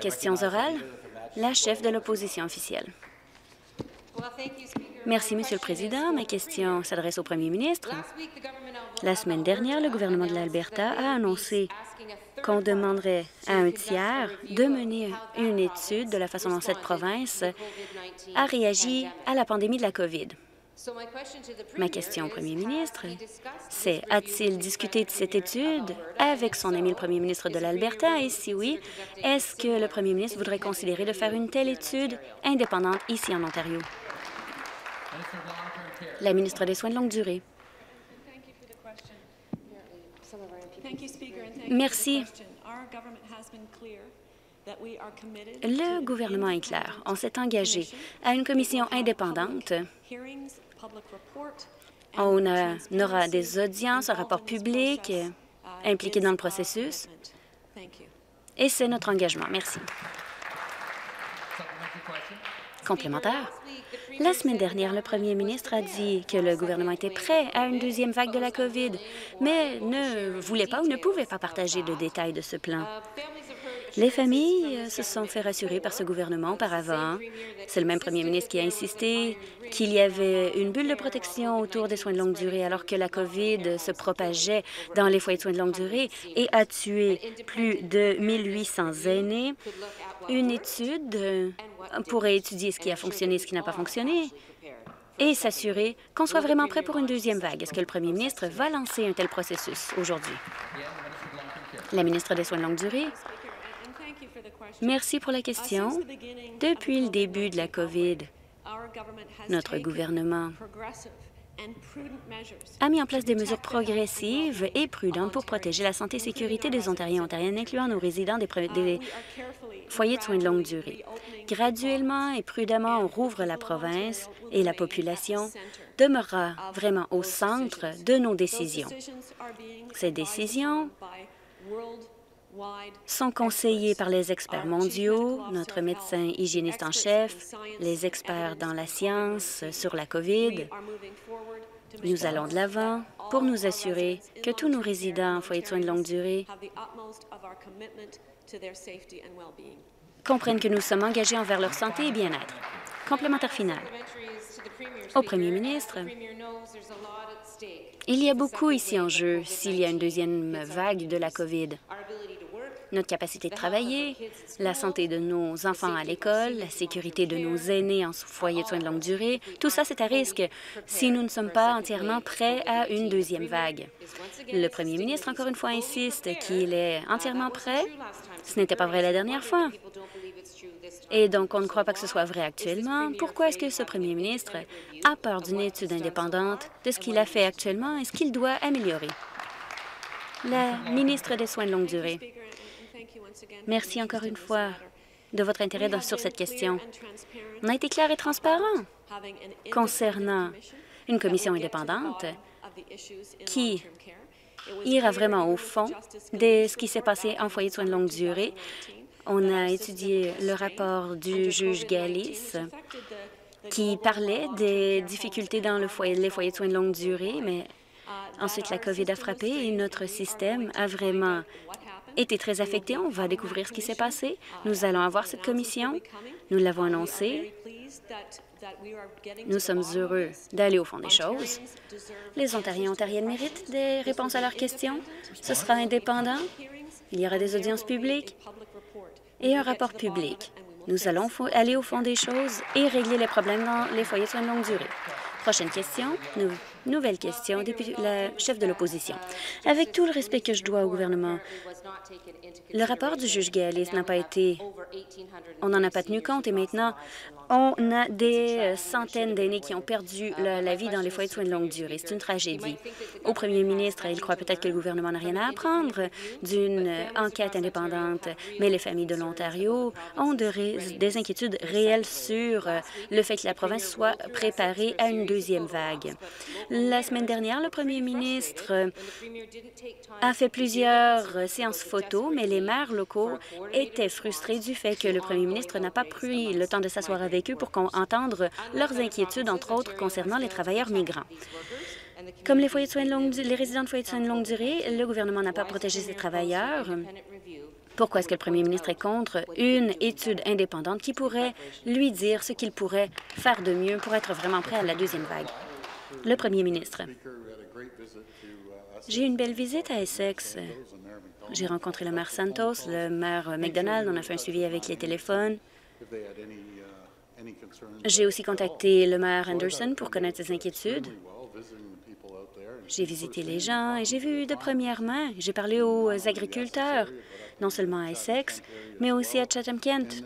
Questions orales? La chef de l'opposition officielle. Merci, Monsieur le Président. Ma question s'adresse au Premier ministre. La semaine dernière, le gouvernement de l'Alberta a annoncé qu'on demanderait à un tiers de mener une étude de la façon dont cette province a réagi à la pandémie de la COVID. Ma question au premier ministre, c'est a-t-il discuté de cette étude avec son ami le premier ministre de l'Alberta? et si oui, est-ce que le premier ministre voudrait considérer de faire une telle étude indépendante ici en Ontario? La ministre des Soins de longue durée. Merci. Le gouvernement est clair. On s'est engagé à une commission indépendante. On aura des audiences, un rapport public impliqué dans le processus. Et c'est notre engagement. Merci. Complémentaire. La semaine dernière, le premier ministre a dit que le gouvernement était prêt à une deuxième vague de la COVID, mais ne voulait pas ou ne pouvait pas partager de détails de ce plan. Les familles se sont fait rassurer par ce gouvernement auparavant. C'est le même premier ministre qui a insisté qu'il y avait une bulle de protection autour des soins de longue durée alors que la COVID se propageait dans les foyers de soins de longue durée et a tué plus de 1800 aînés. Une étude pourrait étudier ce qui a fonctionné et ce qui n'a pas fonctionné et s'assurer qu'on soit vraiment prêt pour une deuxième vague. Est-ce que le premier ministre va lancer un tel processus aujourd'hui? La ministre des Soins de longue durée. Merci pour la question. Depuis le début de la COVID, notre gouvernement a mis en place des mesures progressives et prudentes pour protéger la santé et sécurité des Ontariens et Ontariennes, incluant nos résidents des, foyers de soins de longue durée. Graduellement et prudemment, on rouvre la province et la population demeurera vraiment au centre de nos décisions. Ces décisions sont conseillés par les experts mondiaux, notre médecin hygiéniste en chef, les experts dans la science sur la COVID. Nous allons de l'avant pour nous assurer que tous nos résidents en foyer de soins de longue durée comprennent que nous sommes engagés envers leur santé et bien-être. Complémentaire final. Au premier ministre, il y a beaucoup ici en jeu s'il y a une deuxième vague de la COVID notre capacité de travailler, la santé de nos enfants à l'école, la sécurité de nos aînés en foyer de soins de longue durée, tout ça, c'est à risque si nous ne sommes pas entièrement prêts à une deuxième vague. Le premier ministre, encore une fois, insiste qu'il est entièrement prêt. Ce n'était pas vrai la dernière fois. Et donc, on ne croit pas que ce soit vrai actuellement. Pourquoi est-ce que ce premier ministre a peur d'une étude indépendante de ce qu'il a fait actuellement et ce qu'il doit améliorer? La ministre des Soins de longue durée. Merci encore une fois de votre intérêt sur cette question. On a été clair et transparent concernant une commission indépendante qui ira vraiment au fond de ce qui s'est passé en foyer de soins de longue durée. On a étudié le rapport du juge Gallis qui parlait des difficultés dans les foyers de soins de longue durée, mais ensuite la COVID a frappé et notre système a vraiment été très affecté. On va découvrir ce qui s'est passé. Nous allons avoir cette commission. Nous l'avons annoncé. Nous sommes heureux d'aller au fond des choses. Les Ontariens et Ontariennes méritent des réponses à leurs questions. Ce sera indépendant. Il y aura des audiences publiques et un rapport public. Nous allons aller au fond des choses et régler les problèmes dans les foyers de soins de longue durée. Prochaine question. Nouvelle question, la chef de l'opposition. Avec tout le respect que je dois au gouvernement, le rapport du juge Gallis n'a pas été... On n'en a pas tenu compte et maintenant, on a des euh, centaines d'aînés qui ont perdu la, vie dans les foyers de soins de longue durée. C'est une tragédie. Au premier ministre, il croit peut-être que le gouvernement n'a rien à apprendre d'une euh, enquête indépendante, mais les familles de l'Ontario ont des inquiétudes réelles sur euh, le fait que la province soit préparée à une deuxième vague. La semaine dernière, le premier ministre a fait plusieurs séances photos, mais les maires locaux étaient frustrés du fait que le premier ministre n'a pas pris le temps de s'asseoir avec pour entendre leurs inquiétudes, entre autres concernant les travailleurs migrants. Comme les, foyers de soins de longue, les résidents de foyers de soins de longue durée, le gouvernement n'a pas protégé ses travailleurs. Pourquoi est-ce que le premier ministre est contre une étude indépendante qui pourrait lui dire ce qu'il pourrait faire de mieux pour être vraiment prêt à la deuxième vague? Le premier ministre. J'ai eu une belle visite à Essex. J'ai rencontré le maire Santos, le maire McDonald. On a fait un suivi avec les téléphones. J'ai aussi contacté le maire Anderson pour connaître ses inquiétudes. J'ai visité les gens et j'ai vu de première main. J'ai parlé aux agriculteurs, non seulement à Essex, mais aussi à Chatham-Kent.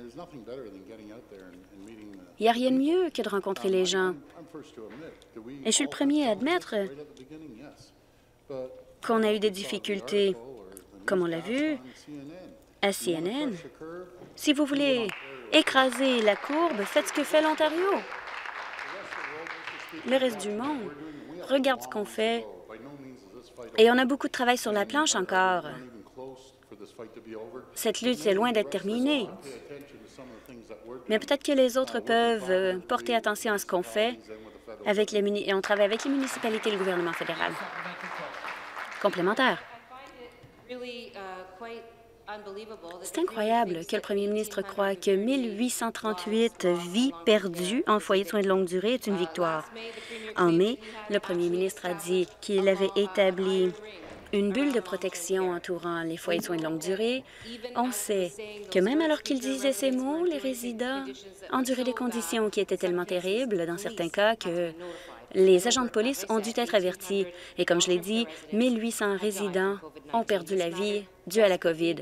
Il n'y a rien de mieux que de rencontrer les gens. Et je suis le premier à admettre qu'on a eu des difficultés, comme on l'a vu à CNN. Si vous voulez écraser la courbe, faites ce que fait l'Ontario. Le reste du monde regarde ce qu'on fait. Et on a beaucoup de travail sur la planche encore. Cette lutte est loin d'être terminée. Mais peut-être que les autres peuvent porter attention à ce qu'on fait avec les et on travaille avec les municipalités et le gouvernement fédéral. Complémentaire. C'est incroyable que le premier ministre croit que 1838 vies perdues en foyer de soins de longue durée est une victoire. En mai, le premier ministre a dit qu'il avait établi une bulle de protection entourant les foyers de soins de longue durée. On sait que même alors qu'il disait ces mots, les résidents enduraient des conditions qui étaient tellement terribles, dans certains cas, que les agents de police ont dû être avertis. Et comme je l'ai dit, 1800 résidents ont perdu la vie dû à la COVID.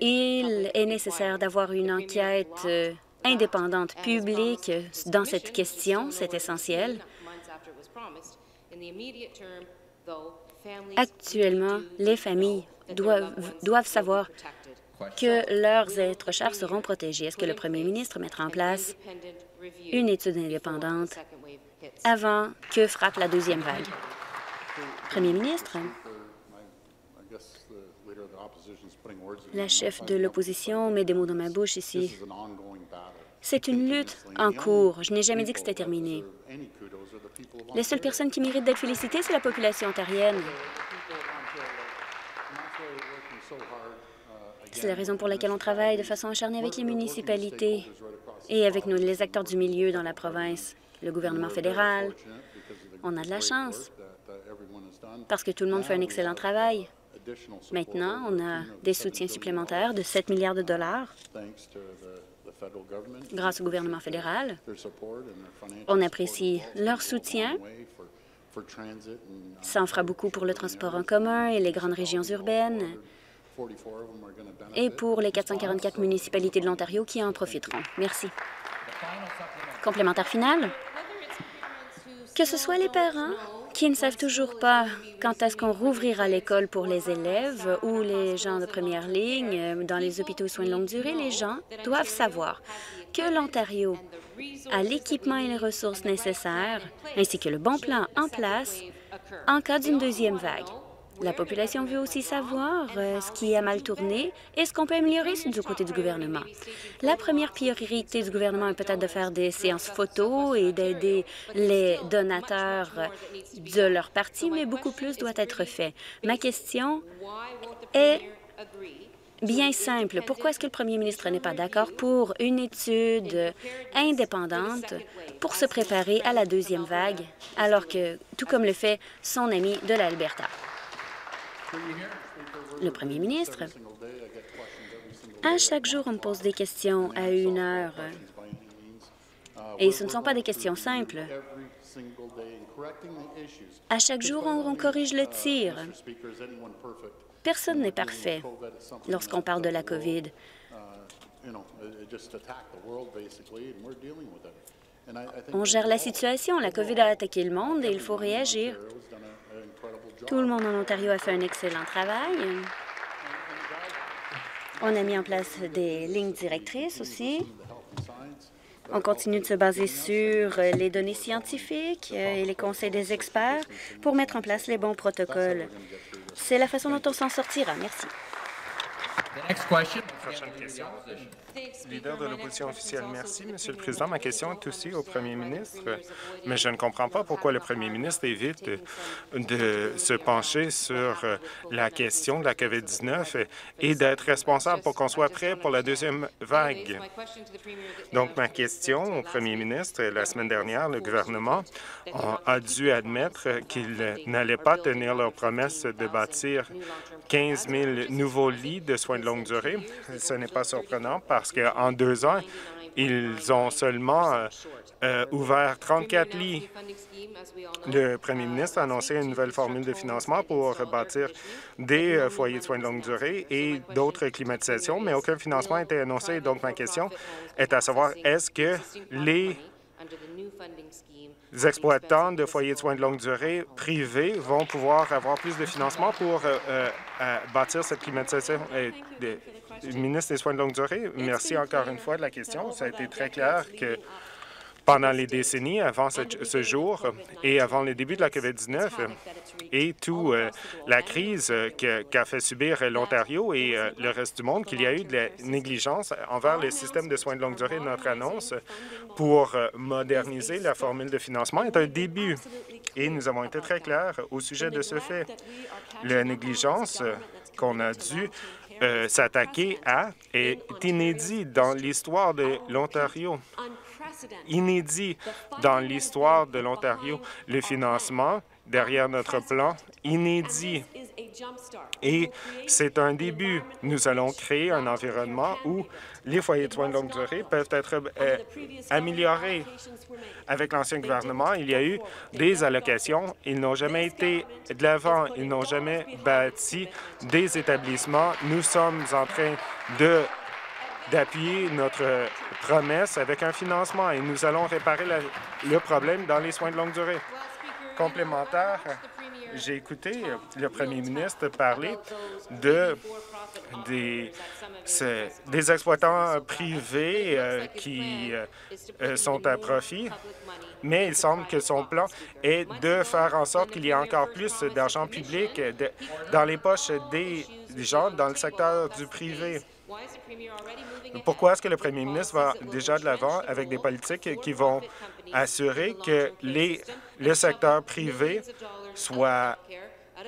Il est nécessaire d'avoir une enquête euh, indépendante publique dans cette question, c'est essentiel. Actuellement, les familles doivent, doivent savoir que leurs êtres chers seront protégés. Est-ce que le premier ministre mettra en place une étude indépendante avant que frappe la deuxième vague? Premier ministre, la chef de l'opposition met des mots dans ma bouche ici. C'est une lutte en cours. Je n'ai jamais dit que c'était terminé. Les seules personnes qui méritent d'être félicitées, c'est la population ontarienne. C'est la raison pour laquelle on travaille de façon acharnée avec les municipalités et avec les acteurs du milieu dans la province, le gouvernement fédéral. On a de la chance parce que tout le monde fait un excellent travail. Maintenant, on a des soutiens supplémentaires de 7 milliards de dollars grâce au gouvernement fédéral. On apprécie leur soutien. Ça en fera beaucoup pour le transport en commun et les grandes régions urbaines et pour les 444 municipalités de l'Ontario qui en profiteront. Merci. Complémentaire final. Que ce soit les parents qui ne savent toujours pas quand est-ce qu'on rouvrira l'école pour les élèves ou les gens de première ligne euh, dans les hôpitaux de soins de longue durée, les gens doivent savoir que l'Ontario a l'équipement et les ressources nécessaires, ainsi que le bon plan en place en cas d'une deuxième vague. La population veut aussi savoir euh, ce qui a mal tourné et ce qu'on peut améliorer du côté du gouvernement. La première priorité du gouvernement est peut-être de faire des séances photos et d'aider les donateurs de leur parti, mais beaucoup plus doit être fait. Ma question est bien simple. Pourquoi est-ce que le premier ministre n'est pas d'accord pour une étude indépendante pour se préparer à la deuxième vague, alors que, tout comme le fait son ami de l'Alberta? Le premier ministre, à chaque jour, on me pose des questions à une heure. Et ce ne sont pas des questions simples. À chaque jour, on, corrige le tir. Personne n'est parfait lorsqu'on parle de la COVID. On gère la situation. La COVID a attaqué le monde et il faut réagir. Tout le monde en Ontario a fait un excellent travail. On a mis en place des lignes directrices aussi. On continue de se baser sur les données scientifiques et les conseils des experts pour mettre en place les bons protocoles. C'est la façon dont on s'en sortira. Merci. Prochaine question. Leader de l'opposition officielle. Merci, Monsieur le Président. Ma question est aussi au Premier ministre, mais je ne comprends pas pourquoi le Premier ministre évite de se pencher sur la question de la COVID-19 et d'être responsable pour qu'on soit prêt pour la deuxième vague. Donc, ma question au Premier ministre, la semaine dernière, le gouvernement a dû admettre qu'il n'allait pas tenir leur promesse de bâtir 15 000 nouveaux lits de soins de Ce n'est pas surprenant parce qu'en deux ans, ils ont seulement euh, euh, ouvert 34 lits. Le premier ministre a annoncé une nouvelle formule de financement pour bâtir des euh, foyers de soins de longue durée et d'autres climatisations, mais aucun financement n'a été annoncé. Donc, ma question est à savoir, est-ce que les les exploitants de foyers de soins de longue durée privés vont pouvoir avoir plus de financement pour euh, euh, bâtir cette climatisation. Le ministre des Soins de longue durée, merci encore une fois de la question. Ça a été très clair que pendant les décennies avant ce, jour et avant le début de la COVID-19 et toute euh, la crise qu'a fait subir l'Ontario et euh, le reste du monde, qu'il y a eu de la négligence envers le système de soins de longue durée. Notre annonce pour euh, moderniser la formule de financement est un début et nous avons été très clairs au sujet de ce fait. La négligence qu'on a dû s'attaquer à est inédit dans l'histoire de l'Ontario inédit dans l'histoire de l'Ontario. Le financement derrière notre plan, inédit. Et c'est un début. Nous allons créer un environnement où les foyers de soins de longue durée peuvent être euh, améliorés. Avec l'ancien gouvernement, il y a eu des allocations. Ils n'ont jamais été de l'avant. Ils n'ont jamais bâti des établissements. Nous sommes en train de d'appuyer notre promesse avec un financement et nous allons réparer le problème dans les soins de longue durée. Complémentaire, j'ai écouté le premier ministre parler de des, des exploitants privés euh, qui euh, sont à profit, mais il semble que son plan est de faire en sorte qu'il y ait encore plus d'argent public dans les poches des gens dans le secteur du privé. Pourquoi est-ce que le premier ministre va déjà de l'avant avec des politiques qui vont assurer que les, le secteur privé soit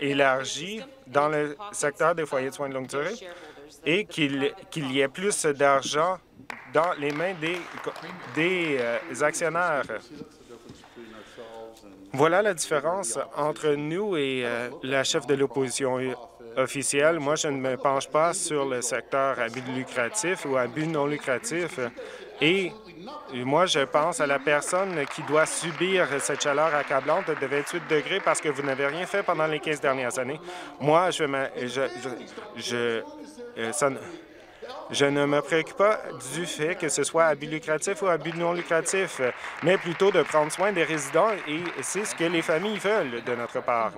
élargi dans le secteur des foyers de soins de longue durée et qu'il y ait plus d'argent dans les mains des, des euh, actionnaires. Voilà la différence entre nous et euh, la chef de l'opposition officielle. Moi, je ne me penche pas sur le secteur à but lucratif ou à but non lucratif. Et moi, je pense à la personne qui doit subir cette chaleur accablante de 28 degrés parce que vous n'avez rien fait pendant les 15 dernières années. Moi, je, euh, je ne me préoccupe pas du fait que ce soit à but lucratif ou à but non lucratif, mais plutôt de prendre soin des résidents et c'est ce que les familles veulent de notre part.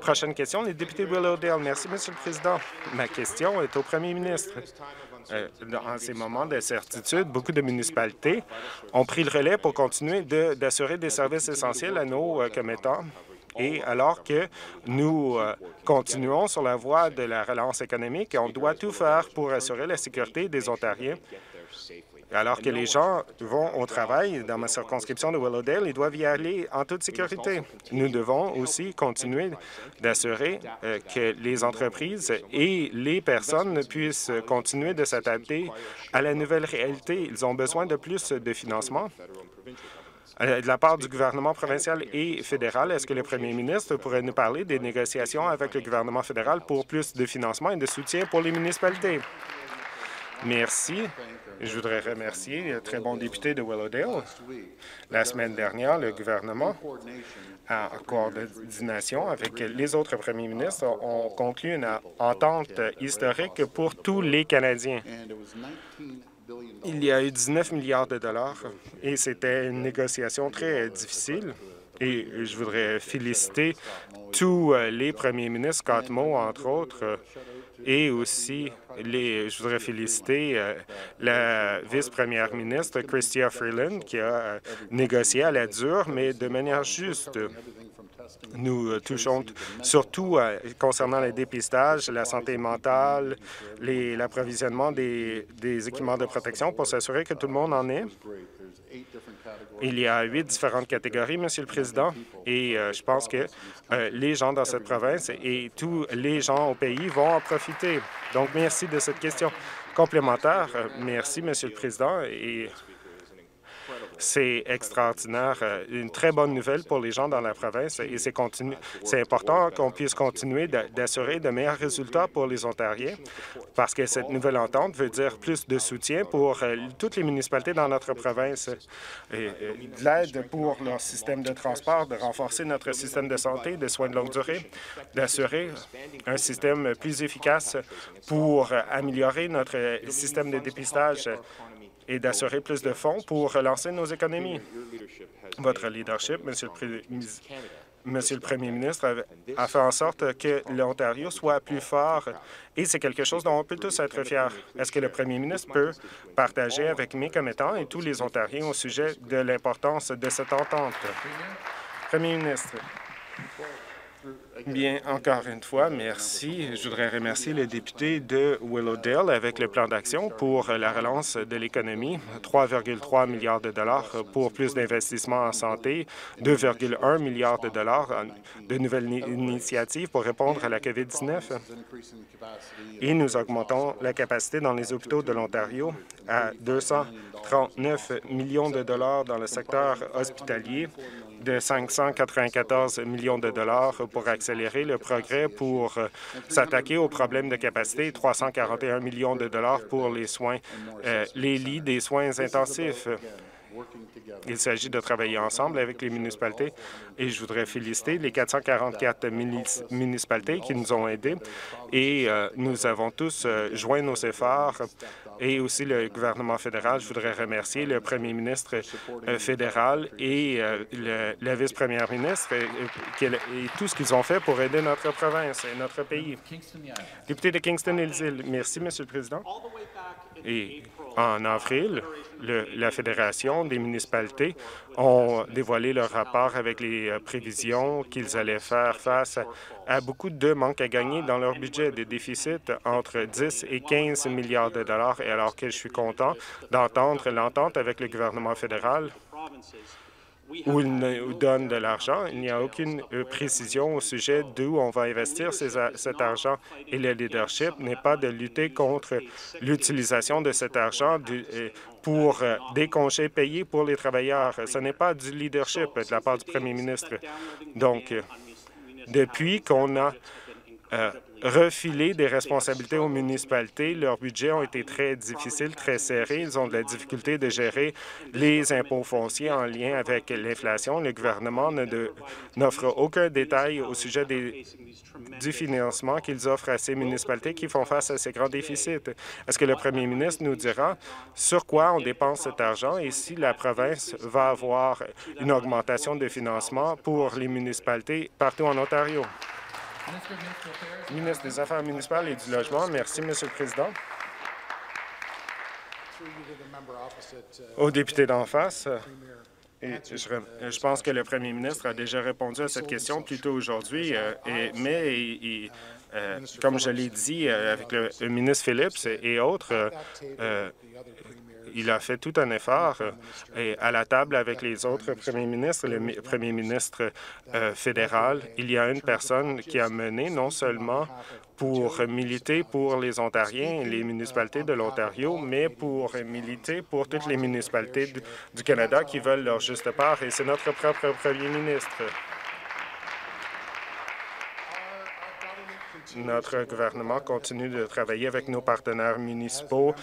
Prochaine question, les députés Willowdale. Merci, Monsieur le Président. Ma question est au premier ministre. Euh, dans ces moments d'incertitude, beaucoup de municipalités ont pris le relais pour continuer d'assurer des services essentiels à nos euh, commettants. Et alors que nous euh, continuons sur la voie de la relance économique, on doit tout faire pour assurer la sécurité des Ontariens alors que les gens vont au travail dans ma circonscription de Willowdale, ils doivent y aller en toute sécurité. Nous devons aussi continuer d'assurer euh, que les entreprises et les personnes puissent continuer de s'adapter à la nouvelle réalité. Ils ont besoin de plus de financement euh, de la part du gouvernement provincial et fédéral. Est-ce que le premier ministre pourrait nous parler des négociations avec le gouvernement fédéral pour plus de financement et de soutien pour les municipalités? Merci. Je voudrais remercier le très bon député de Willowdale. La semaine dernière, le gouvernement, en coordination avec les autres premiers ministres, ont conclu une entente historique pour tous les Canadiens. Il y a eu 19 milliards de dollars et c'était une négociation très difficile. Et je voudrais féliciter tous les premiers ministres, Scott Moe, entre autres, et aussi, les, je voudrais féliciter euh, la vice-première ministre, Chrystia Freeland, qui a euh, négocié à la dure, mais de manière juste. Nous touchons surtout concernant le dépistage, la santé mentale, l'approvisionnement des, des équipements de protection pour s'assurer que tout le monde en ait. Il y a huit différentes catégories, Monsieur le Président, et euh, je pense que euh, les gens dans cette province et tous les gens au pays vont en profiter. Donc, merci de cette question complémentaire. Euh, merci, Monsieur le Président, c'est extraordinaire, euh, une très bonne nouvelle pour les gens dans la province et c'est important qu'on puisse continuer d'assurer de meilleurs résultats pour les Ontariens parce que cette nouvelle entente veut dire plus de soutien pour euh, toutes les municipalités dans notre province, et, de l'aide pour leur système de transport, de renforcer notre système de santé, de soins de longue durée, d'assurer un système plus efficace pour améliorer notre système de dépistage et d'assurer plus de fonds pour relancer nos économies. Votre leadership, Monsieur le, le Premier ministre, a fait en sorte que l'Ontario soit plus fort et c'est quelque chose dont on peut tous être fiers. Est-ce que le Premier ministre peut partager avec mes commettants et tous les Ontariens au sujet de l'importance de cette entente? Premier ministre. Bien, encore une fois, merci. Je voudrais remercier les députés de Willowdale avec le plan d'action pour la relance de l'économie, 3,3 milliards de dollars pour plus d'investissements en santé, 2,1 milliards de dollars de nouvelles initiatives pour répondre à la COVID-19. Et nous augmentons la capacité dans les hôpitaux de l'Ontario à 239 millions de dollars dans le secteur hospitalier de 594 millions de dollars pour accélérer le progrès pour euh, s'attaquer aux problèmes de capacité, 341 millions de dollars pour les soins, euh, les lits des soins intensifs. Il s'agit de travailler ensemble avec les municipalités et je voudrais féliciter les 444 municipalités qui nous ont aidés et euh, nous avons tous joint nos efforts et aussi le gouvernement fédéral. Je voudrais remercier le premier ministre euh, fédéral et euh, la vice-première ministre et, tout ce qu'ils ont fait pour aider notre province et notre pays. Député de Kingston et îles merci, Monsieur le Président. Et en avril, la Fédération des municipalités ont dévoilé leur rapport avec les euh, prévisions qu'ils allaient faire face à beaucoup de manques à gagner dans leur budget, des déficits entre 10 et 15 milliards de dollars. Et alors que je suis content d'entendre l'entente avec le gouvernement fédéral où il nous donne de l'argent. Il n'y a aucune euh, précision au sujet d'où on va investir cet argent. Et le leadership n'est pas de lutter contre l'utilisation de cet argent euh, pour euh, des congés payés pour les travailleurs. Ce n'est pas du leadership de la part du premier ministre. Donc, depuis qu'on a refiler des responsabilités aux municipalités. Leurs budgets ont été très difficiles, très serrés. Ils ont de la difficulté de gérer les impôts fonciers en lien avec l'inflation. Le gouvernement n'offre aucun détail au sujet du financement qu'ils offrent à ces municipalités qui font face à ces grands déficits. Est-ce que le premier ministre nous dira sur quoi on dépense cet argent et si la province va avoir une augmentation de financement pour les municipalités partout en Ontario? Ministre des Affaires municipales et du Logement. Merci, Monsieur le Président. Au député d'en face, je, pense que le premier ministre a déjà répondu à cette question plus tôt aujourd'hui, euh, mais euh, comme je l'ai dit euh, avec le, ministre Phillips et autres, il a fait tout un effort euh, et à la table avec les autres premiers ministres, le premier ministre euh, fédéral, il y a une personne qui a mené non seulement pour militer pour les Ontariens et les municipalités de l'Ontario, mais pour militer pour toutes les municipalités du Canada qui veulent leur juste part, et c'est notre propre premier ministre. Notre gouvernement continue de travailler avec nos partenaires municipaux,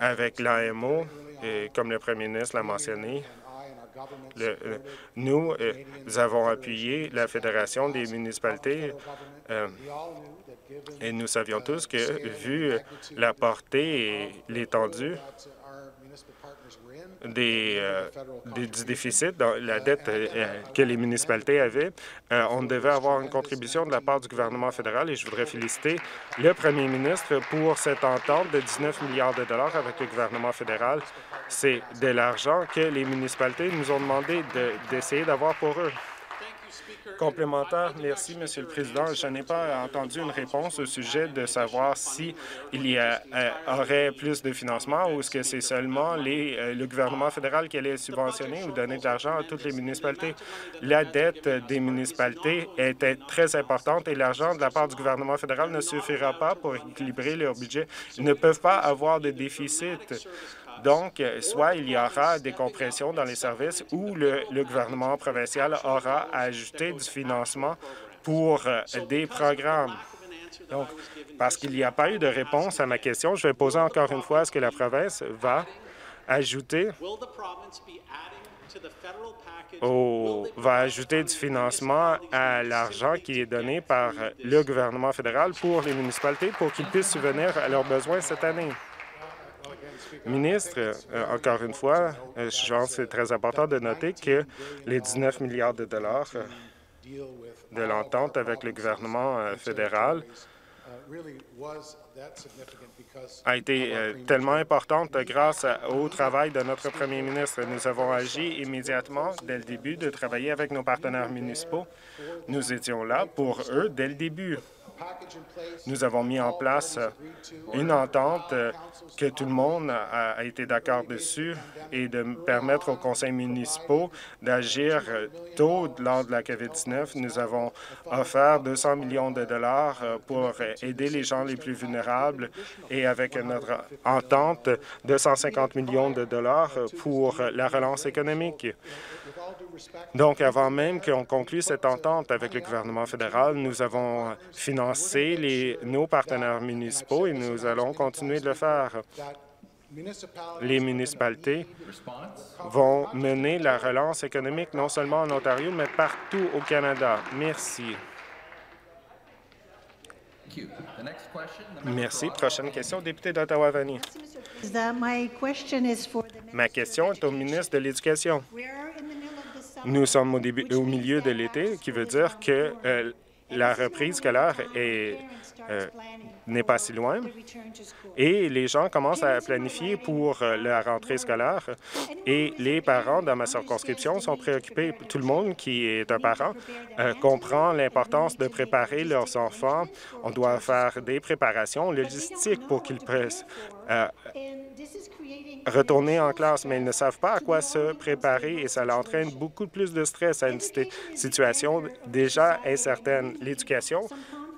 avec l'AMO, et comme le premier ministre l'a mentionné, euh, nous, euh, avons appuyé la Fédération des municipalités euh, et nous savions tous que, vu la portée et l'étendue euh, du déficit, la dette euh, que les municipalités avaient, euh, on devait avoir une contribution de la part du gouvernement fédéral et je voudrais féliciter le premier ministre pour cette entente de 19 milliards de dollars avec le gouvernement fédéral. C'est de l'argent que les municipalités nous ont demandé d'essayer d'avoir pour eux. Complémentaire, merci, Monsieur le Président. Je n'ai pas entendu une réponse au sujet de savoir si il y euh, aurait plus de financement ou est-ce que c'est seulement euh, le gouvernement fédéral qui allait subventionner ou donner de l'argent à toutes les municipalités. La dette des municipalités était très importante et l'argent de la part du gouvernement fédéral ne suffira pas pour équilibrer leur budget. Ils ne peuvent pas avoir de déficit. Donc, soit il y aura des compressions dans les services ou le, gouvernement provincial aura ajouté du financement pour euh, des programmes. Donc, parce qu'il n'y a pas eu de réponse à ma question, je vais poser encore une fois, est-ce que la province va ajouter va ajouter du financement à l'argent qui est donné par le gouvernement fédéral pour les municipalités pour qu'ils puissent subvenir à leurs besoins cette année? Ministre, euh, encore une fois, euh, je pense que c'est très important de noter que les 19 milliards de dollars euh, de l'entente avec le gouvernement fédéral a été tellement importante grâce au travail de notre premier ministre. Nous avons agi immédiatement dès le début de travailler avec nos partenaires municipaux. Nous étions là pour eux dès le début. Nous avons mis en place une entente que tout le monde a été d'accord dessus et de permettre aux conseils municipaux d'agir tôt lors de la COVID-19. Nous avons offert 200 millions de dollars pour aider les gens les plus vulnérables et avec notre entente, 250 millions de dollars pour la relance économique. Donc, avant même qu'on conclue cette entente avec le gouvernement fédéral, nous avons financé les, nos partenaires municipaux et nous allons continuer de le faire. Les municipalités vont mener la relance économique non seulement en Ontario, mais partout au Canada. Merci. Merci. Prochaine question, député d'Ottawa-Vanier. Ma question est au ministre de l'Éducation. Nous sommes au, début, au milieu de l'été, qui veut dire que euh, la reprise scolaire euh, n'est pas si loin et les gens commencent à planifier pour euh, la rentrée scolaire et les parents dans ma circonscription sont préoccupés. Tout le monde qui est un parent euh, comprend l'importance de préparer leurs enfants. On doit faire des préparations logistiques pour qu'ils puissent retourner en classe, mais ils ne savent pas à quoi se préparer et ça entraîne beaucoup plus de stress à une situation déjà incertaine. L'éducation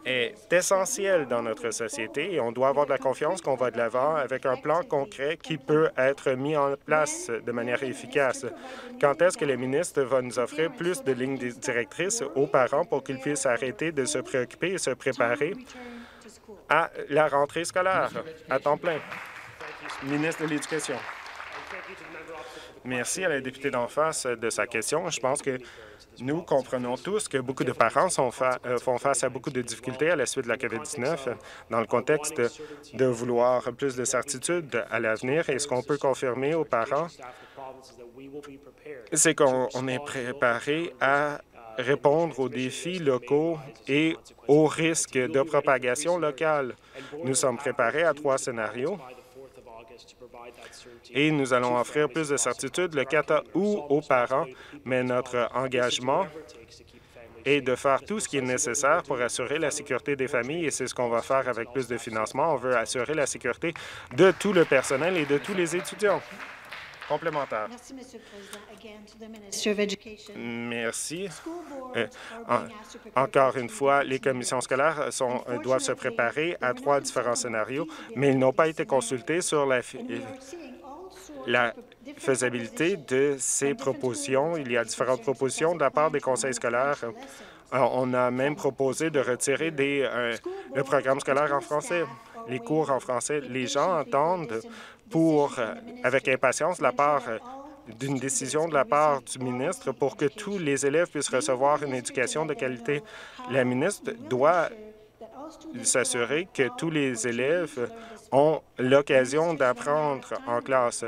est essentiel dans notre société et on doit avoir de la confiance qu'on va de l'avant avec un plan concret qui peut être mis en place de manière efficace. Quand est-ce que le ministre va nous offrir plus de lignes directrices aux parents pour qu'ils puissent arrêter de se préoccuper et se préparer à la rentrée scolaire à temps plein? Ministre de l'Éducation. Merci à la députée d'en face de sa question. Je pense que nous comprenons tous que beaucoup de parents euh, font face à beaucoup de difficultés à la suite de la COVID-19 dans le contexte de vouloir plus de certitude à l'avenir. Et ce qu'on peut confirmer aux parents, c'est qu'on est préparé à répondre aux défis locaux et aux risques de propagation locale. Nous sommes préparés à trois scénarios et nous allons offrir plus de certitude le 4 août aux parents, mais notre engagement est de faire tout ce qui est nécessaire pour assurer la sécurité des familles et c'est ce qu'on va faire avec plus de financement. On veut assurer la sécurité de tout le personnel et de tous les étudiants. Complémentaire. Merci, Monsieur le Président. Merci. Euh, encore une fois, les commissions scolaires sont, euh, doivent se préparer à trois différents scénarios, mais ils n'ont pas été consultés sur la, la faisabilité de ces propositions. Il y a différentes propositions de la part des conseils scolaires. on a même proposé de retirer des, euh, le programme scolaire en français, les cours en français. Les gens entendent pour, euh, avec impatience la part euh, d'une décision de la part du ministre pour que tous les élèves puissent recevoir une éducation de qualité. La ministre doit s'assurer que tous les élèves ont l'occasion d'apprendre en classe.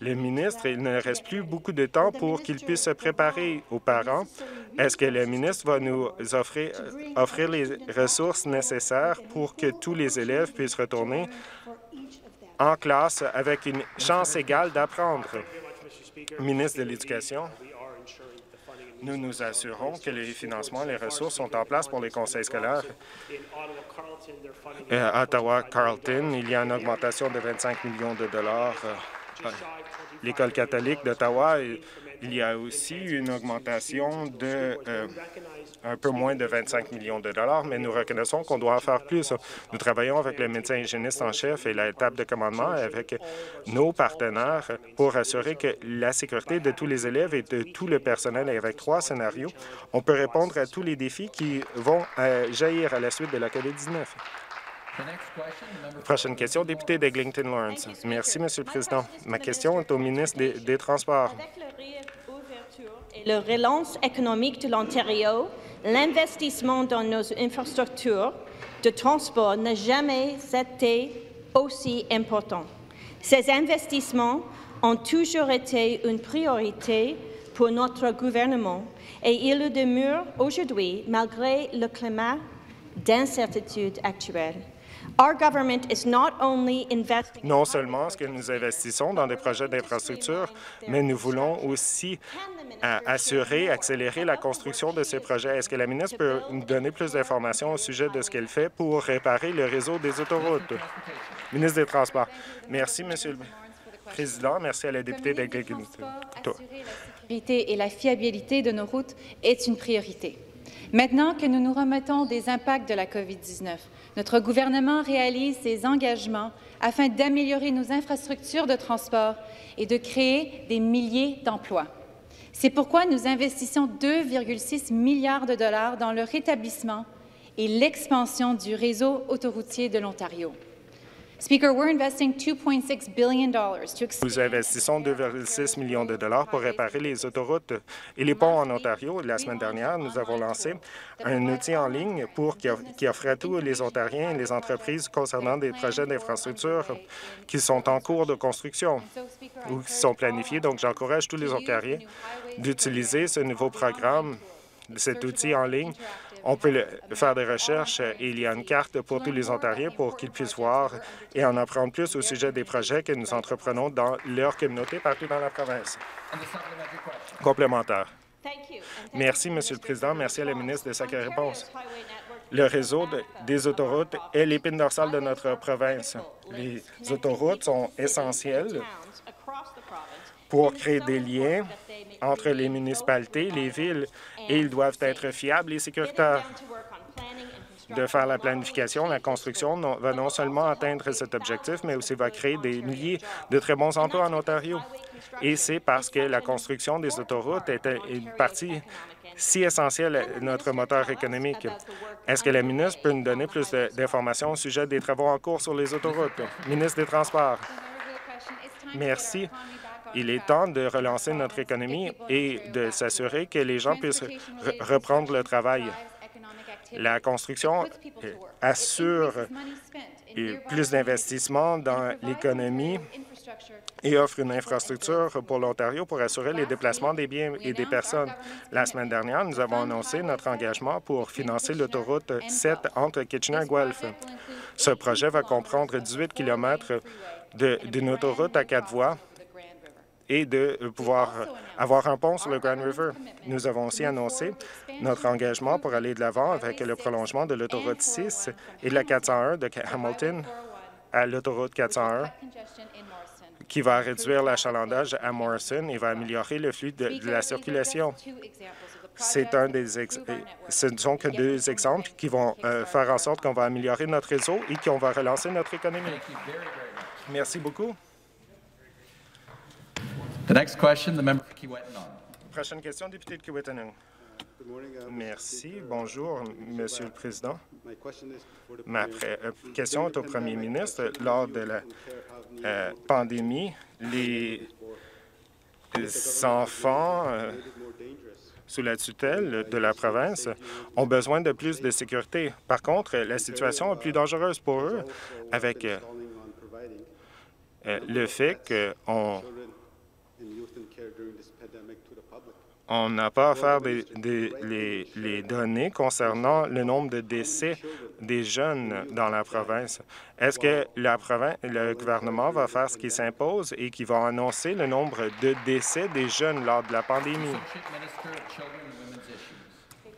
Le ministre, il ne reste plus beaucoup de temps pour qu'il puisse se préparer aux parents. Est-ce que le ministre va nous offrir les ressources nécessaires pour que tous les élèves puissent retourner en classe avec une chance égale d'apprendre. Ministre de l'Éducation, Nous nous assurons que les financements et les ressources sont en place pour les conseils scolaires. À Ottawa-Carleton, il y a une augmentation de 25 millions de dollars. L'École catholique d'Ottawa, il y a aussi une augmentation de euh, un peu moins de 25 millions de dollars, mais nous reconnaissons qu'on doit en faire plus. Nous travaillons avec le médecin hygiéniste en chef et la table de commandement avec nos partenaires pour assurer que la sécurité de tous les élèves et de tout le personnel avec trois scénarios, on peut répondre à tous les défis qui vont euh, jaillir à la suite de la COVID-19. Prochaine question, député d'Eglinton Lawrence. Merci, Monsieur le Président. Ma question est au ministre des, Transports. Avec le relance économique de l'Ontario, l'investissement dans nos infrastructures de transport n'a jamais été aussi important. Ces investissements ont toujours été une priorité pour notre gouvernement et ils le demeurent aujourd'hui malgré le climat d'incertitude actuel. Non seulement est-ce que nous investissons dans des projets d'infrastructure, mais nous voulons aussi euh, assurer, accélérer la construction de ces projets. Est-ce que la ministre peut nous donner plus d'informations au sujet de ce qu'elle fait pour réparer le réseau des autoroutes? Ministre des Transports. Merci, Monsieur le Président. Merci à la députée d'Eglinton. La sécurité et la fiabilité de nos routes est une priorité. Maintenant que nous nous remettons des impacts de la COVID-19, notre gouvernement réalise ses engagements afin d'améliorer nos infrastructures de transport et de créer des milliers d'emplois. C'est pourquoi nous investissons 2,6 milliards de dollars dans le rétablissement et l'expansion du réseau autoroutier de l'Ontario. Nous investissons 2,6 millions de dollars pour réparer les autoroutes et les ponts en Ontario. La semaine dernière, nous avons lancé un outil en ligne pour qui offre à tous les Ontariens et les entreprises concernant des projets d'infrastructure qui sont en cours de construction ou qui sont planifiés. Donc, j'encourage tous les Ontariens d'utiliser ce nouveau programme, cet outil en ligne on peut faire des recherches et il y a une carte pour tous les Ontariens pour qu'ils puissent voir et en apprendre plus au sujet des projets que nous entreprenons dans leur communauté partout dans la province. Complémentaire. Merci, Monsieur le Président. Merci à la ministre de sa réponse. Le réseau des autoroutes est l'épine dorsale de notre province. Les autoroutes sont essentielles pour créer des liens entre les municipalités, les villes, et ils doivent être fiables et sécuritaires. De faire la planification, la construction va non seulement atteindre cet objectif, mais aussi va créer des milliers de très bons emplois en Ontario. Et c'est parce que la construction des autoroutes est une partie si essentielle à notre moteur économique. Est-ce que la ministre peut nous donner plus d'informations au sujet des travaux en cours sur les autoroutes? Ministre des Transports. Merci. Il est temps de relancer notre économie et de s'assurer que les gens puissent reprendre le travail. La construction euh, assure plus d'investissements dans l'économie et offre une infrastructure pour l'Ontario pour assurer les déplacements des biens et des personnes. La semaine dernière, nous avons annoncé notre engagement pour financer l'autoroute 7 entre Kitchener et Guelph. Ce projet va comprendre 18 km d'une autoroute à quatre voies et de pouvoir avoir un pont sur le Grand River. Nous avons aussi annoncé notre engagement pour aller de l'avant avec le prolongement de l'autoroute 6 et de la 401 de Hamilton à l'autoroute 401 qui va réduire l'achalandage à Morrison et va améliorer le flux de, la circulation. C'est un des ce ne sont que deux exemples qui vont euh, faire en sorte qu'on va améliorer notre réseau et qu'on va relancer notre économie. Merci beaucoup. The next question, the member Prochaine question, député de Kiwetanong. Merci. Bonjour, Monsieur le Président. Ma euh, question est au Premier ministre. Lors de la euh, pandémie, les enfants euh, sous la tutelle de la province ont besoin de plus de sécurité. Par contre, la situation est plus dangereuse pour eux avec le fait qu'on on n'a pas offert des, les, données concernant le nombre de décès des jeunes dans la province. Est-ce que le gouvernement va faire ce qui s'impose et qui va annoncer le nombre de décès des jeunes lors de la pandémie?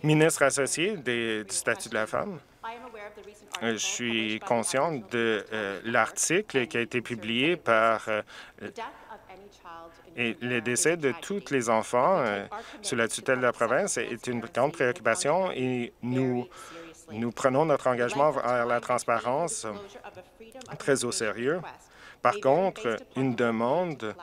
Ministre associé du statut de la femme. Je suis conscient de euh, l'article qui a été publié par euh, et le décès de tous les enfants euh, sous la tutelle de la province est une grande préoccupation et nous, nous prenons notre engagement vers la transparence très au sérieux. Par contre, une demande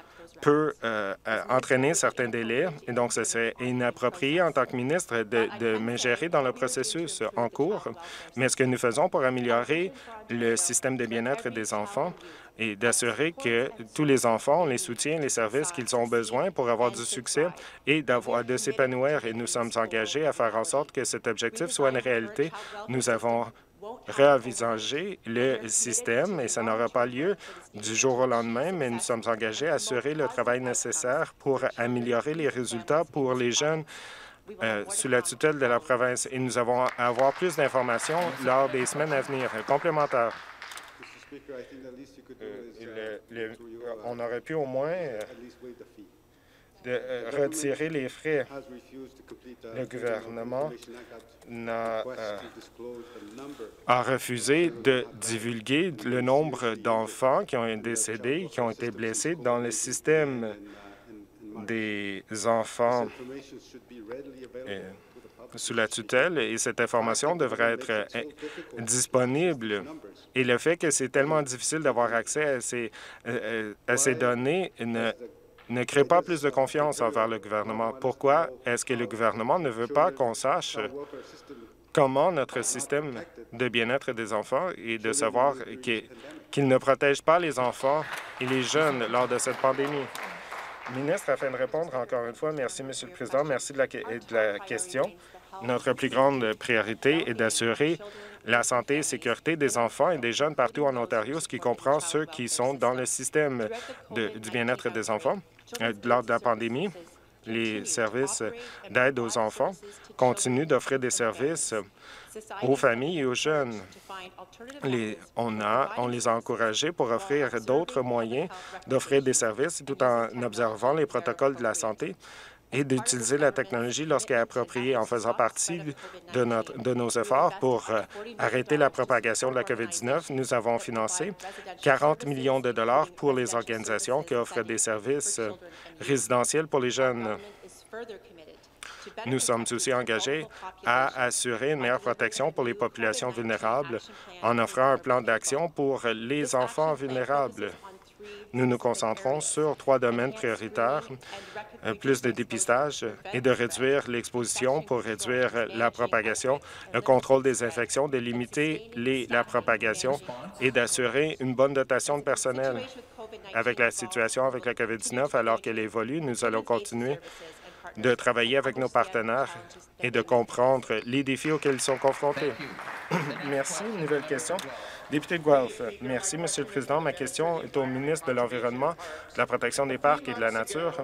peut euh, euh, entraîner certains délais et donc ce serait inapproprié en tant que ministre de, de me dans le processus en cours. Mais ce que nous faisons pour améliorer le système de bien-être des enfants et d'assurer que tous les enfants ont les soutiens, les services qu'ils ont besoin pour avoir du succès et d'avoir de s'épanouir. Et nous sommes engagés à faire en sorte que cet objectif soit une réalité. Nous avons réenvisager le système et ça n'aura pas lieu du jour au lendemain, mais nous sommes engagés à assurer le travail nécessaire pour améliorer les résultats pour les jeunes euh, sous la tutelle de la province et nous avons à avoir plus d'informations lors des semaines à venir. Complémentaire. Euh, on aurait pu au moins euh, de retirer les frais. Le gouvernement a, refusé de divulguer le nombre d'enfants qui ont été décédés, qui ont été blessés dans le système des enfants sous la tutelle et cette information devrait être euh, disponible. Et le fait que c'est tellement difficile d'avoir accès à ces, euh, à ces données ne, ne crée pas plus de confiance envers le gouvernement. Pourquoi est-ce que le gouvernement ne veut pas qu'on sache comment notre système de bien-être des enfants et de savoir qu'il ne protège pas les enfants et les jeunes lors de cette pandémie? Ministre, afin de répondre encore une fois, merci, Monsieur le Président, merci de la, question. Notre plus grande priorité est d'assurer la santé et sécurité des enfants et des jeunes partout en Ontario, ce qui comprend ceux qui sont dans le système du bien-être des enfants. Euh, lors de la pandémie, les services d'aide aux enfants continuent d'offrir des services aux familles et aux jeunes. on, les a encouragés pour offrir d'autres moyens d'offrir des services tout en observant les protocoles de la santé et d'utiliser la technologie lorsqu'elle est appropriée en faisant partie de nos efforts pour euh, arrêter la propagation de la COVID-19. Nous avons financé 40 millions de dollars pour les organisations qui offrent des services euh, résidentiels pour les jeunes. Nous sommes aussi engagés à assurer une meilleure protection pour les populations vulnérables en offrant un plan d'action pour les enfants vulnérables. Nous nous concentrons sur trois domaines prioritaires, euh, plus de dépistage et de réduire l'exposition pour réduire la propagation, le contrôle des infections, de limiter la propagation et d'assurer une bonne dotation de personnel. Avec la situation avec la COVID-19, alors qu'elle évolue, nous allons continuer de travailler avec nos partenaires et de comprendre les défis auxquels ils sont confrontés. Merci. Nouvelle question. Député de Guelph, merci, Monsieur le Président. Ma question est au ministre de l'Environnement, de la protection des parcs et de la nature.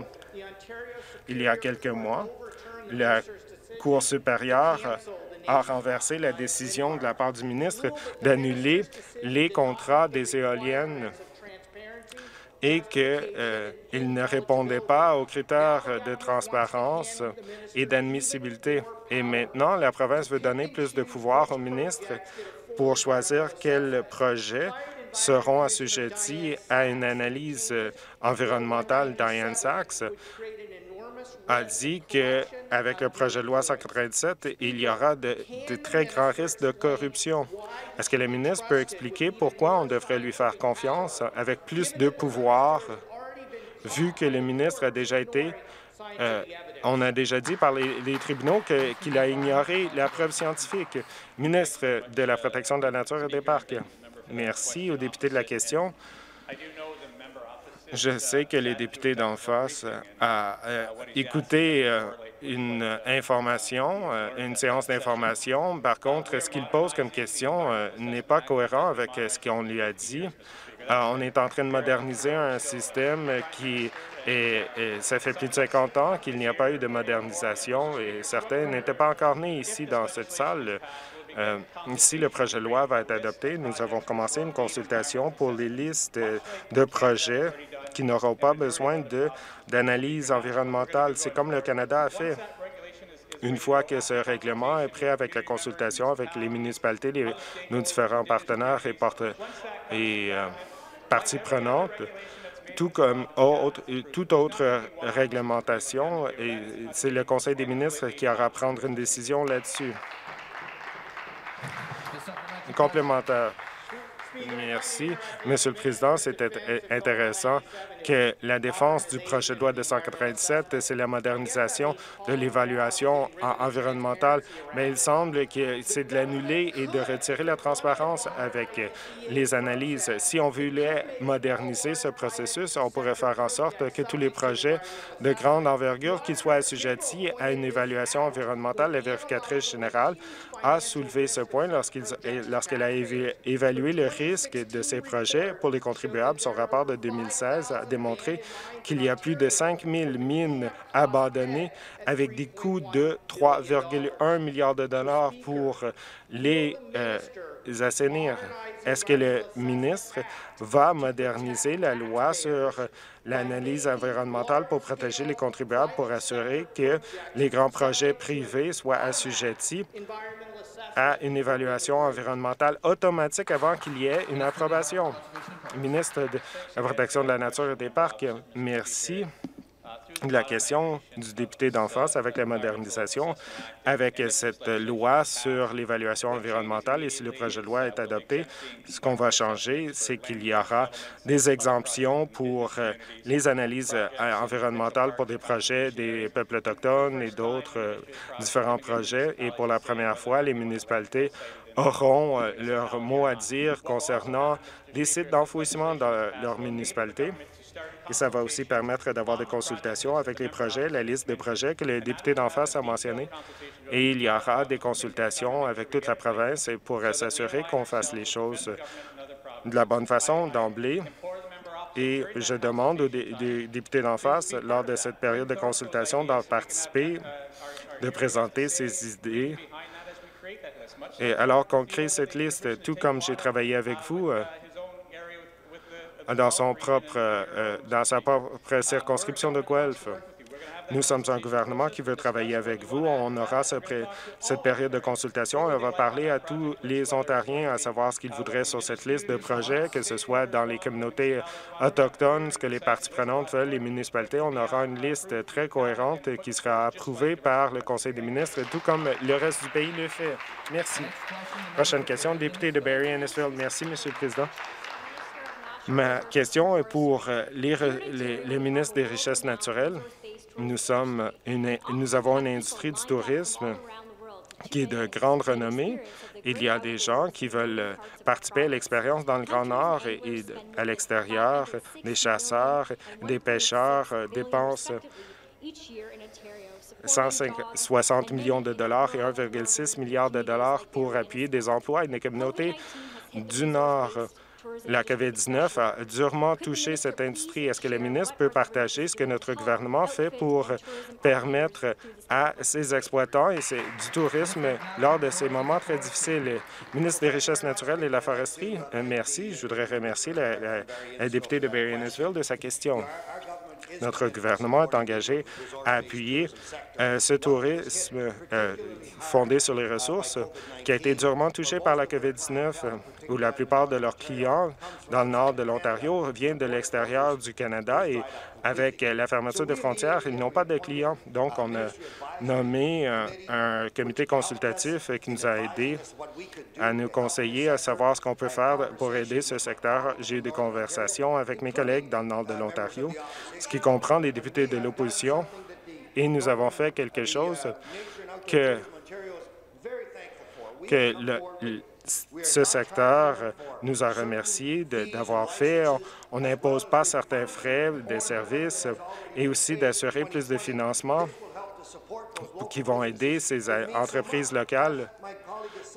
Il y a quelques mois, la Cour supérieure a renversé la décision de la part du ministre d'annuler les contrats des éoliennes et qu'il euh, ne répondait pas aux critères de transparence et d'admissibilité. Et maintenant, la province veut donner plus de pouvoir au ministre pour choisir quels projets seront assujettis à une analyse environnementale. Diane Sachs a dit qu'avec le projet de loi 197, il y aura de, très grands risques de corruption. Est-ce que le ministre peut expliquer pourquoi on devrait lui faire confiance avec plus de pouvoir, vu que le ministre a déjà été euh, on a déjà dit par les, tribunaux qu'il a ignoré la preuve scientifique. Ministre de la Protection de la Nature et des Parcs. Merci au député de la question. Je sais que les députés d'en face ont écouté euh, une information, euh, une séance d'information. Par contre, ce qu'il pose comme question n'est pas cohérent avec ce qu'on lui a dit. on est en train de moderniser un système qui et, ça fait plus de 50 ans qu'il n'y a pas eu de modernisation et certains n'étaient pas encore nés ici dans cette salle. Euh, si le projet de loi va être adopté, nous avons commencé une consultation pour les listes de projets qui n'auront pas besoin d'analyse environnementale. C'est comme le Canada a fait. Une fois que ce règlement est prêt avec la consultation avec les municipalités, nos différents partenaires et, euh, parties prenantes, tout comme toute autre réglementation, et c'est le Conseil des ministres qui aura à prendre une décision là-dessus. Complémentaire. Merci. Monsieur le Président, c'était intéressant que la défense du projet de loi 297, c'est la modernisation de l'évaluation environnementale, mais il semble que c'est de l'annuler et de retirer la transparence avec les analyses. Si on voulait moderniser ce processus, on pourrait faire en sorte que tous les projets de grande envergure qui soient assujettis à une évaluation environnementale, la vérificatrice générale a soulevé ce point lorsqu'elle a évalué le risque de ces projets pour les contribuables. Son rapport de 2016 a démontré qu'il y a plus de 5 000 mines abandonnées avec des coûts de 3,1 milliards de dollars pour les euh, assainir. Est-ce que le ministre va moderniser la loi sur l'analyse environnementale pour protéger les contribuables pour assurer que les grands projets privés soient assujettis à une évaluation environnementale automatique avant qu'il y ait une approbation? Ministre de la Protection de la Nature et des Parcs, merci la question du député d'enfance avec la modernisation, avec cette loi sur l'évaluation environnementale. Et si le projet de loi est adopté, ce qu'on va changer, c'est qu'il y aura des exemptions pour euh, les analyses euh, environnementales pour des projets des peuples autochtones et d'autres euh, différents projets. Et pour la première fois, les municipalités auront leur mot à dire concernant des sites d'enfouissement dans leur municipalité. Et ça va aussi permettre d'avoir des consultations avec les projets, la liste de projets que le député d'en face a mentionné. Et il y aura des consultations avec toute la province pour s'assurer qu'on fasse les choses de la bonne façon d'emblée. Et je demande aux députés d'en face, lors de cette période de consultation, d'en participer, de présenter ses idées. Et alors qu'on crée cette liste, tout comme j'ai travaillé avec vous, dans, son propre, euh, dans sa propre circonscription de Guelph. Nous sommes un gouvernement qui veut travailler avec vous. On aura cette période de consultation. On va parler à tous les Ontariens à savoir ce qu'ils voudraient sur cette liste de projets, que ce soit dans les communautés autochtones, ce que les parties prenantes veulent, les municipalités. On aura une liste très cohérente qui sera approuvée par le Conseil des ministres, tout comme le reste du pays le fait. Merci. Prochaine question, député de Barry-Ennisfield. Merci, Monsieur le Président. Ma question est pour euh, les, les, ministres des Richesses naturelles. Nous, sommes une, avons une industrie du tourisme qui est de grande renommée. Il y a des gens qui veulent euh, participer à l'expérience dans le Grand Nord et, à l'extérieur. Des chasseurs, des pêcheurs euh, dépensent 160 millions de dollars et 1,6 milliard de dollars pour appuyer des emplois et des communautés du Nord. La COVID-19 a durement touché cette industrie. Est-ce que le ministre peut partager ce que notre gouvernement fait pour permettre à ces exploitants et du tourisme lors de ces moments très difficiles? ministre des Richesses naturelles et de la Foresterie, euh, merci. Je voudrais remercier la, députée de barry de sa question. Notre gouvernement est engagé à appuyer euh, ce tourisme euh, fondé sur les ressources qui a été durement touché par la COVID-19, euh, où la plupart de leurs clients dans le nord de l'Ontario viennent de l'extérieur du Canada et avec la fermeture des frontières, ils n'ont pas de clients. Donc, on a nommé un comité consultatif qui nous a aidés à nous conseiller à savoir ce qu'on peut faire pour aider ce secteur. J'ai eu des conversations avec mes collègues dans le nord de l'Ontario, ce qui comprend les députés de l'opposition, et nous avons fait quelque chose que, que le, ce secteur nous a remercié d'avoir fait. On n'impose pas certains frais des services et aussi d'assurer plus de financement qui vont aider ces entreprises locales.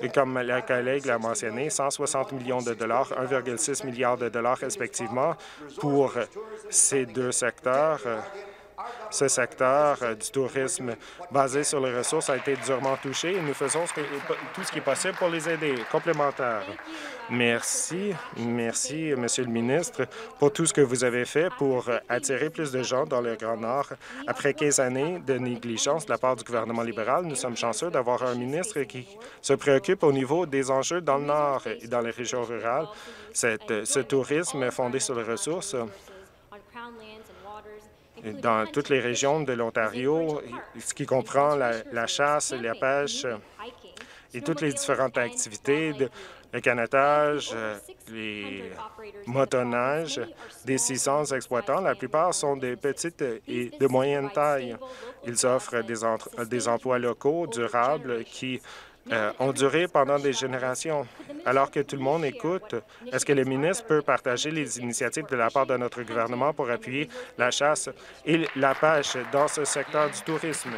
Et comme la collègue l'a mentionné, 160 millions de dollars, 1,6 milliard de dollars respectivement pour ces deux secteurs. Ce secteur euh, du tourisme basé sur les ressources a été durement touché et nous faisons tout ce qui est possible pour les aider. Complémentaire. Merci. Merci, Monsieur le ministre, pour tout ce que vous avez fait pour attirer plus de gens dans le Grand Nord. Après 15 années de négligence de la part du gouvernement libéral, nous sommes chanceux d'avoir un ministre qui se préoccupe au niveau des enjeux dans le Nord et dans les régions rurales. Cette, ce tourisme fondé sur les ressources dans toutes les régions de l'Ontario, ce qui comprend la, chasse, la pêche et toutes les différentes activités, de, le canotage, les motonnages des 600 exploitants. La plupart sont des petites et de moyenne taille. Ils offrent des emplois locaux durables qui euh, ont duré pendant des générations. Alors que tout le monde écoute, est-ce que le ministre peut partager les initiatives de la part de notre gouvernement pour appuyer la chasse et la pêche dans ce secteur du tourisme?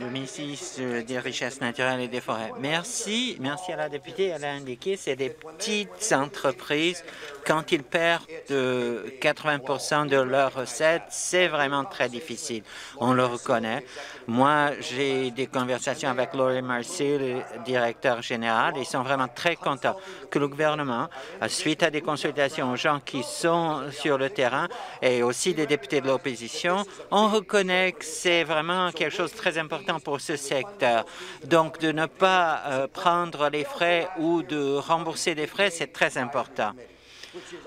Le ministre des Richesses naturelles et des Forêts. Merci. Merci à la députée. Elle a indiqué c'est des petites entreprises. Quand ils perdent 80% de leurs recettes, c'est vraiment très difficile. On le reconnaît. Moi, j'ai des conversations avec Laurie Marcy, le directeur général. Ils sont vraiment très contents que le gouvernement, suite à des consultations aux gens qui sont sur le terrain et aussi des députés de l'opposition, on reconnaît que c'est vraiment quelque chose de très important pour ce secteur. Donc, de ne pas euh, prendre les frais ou de rembourser des frais, c'est très important.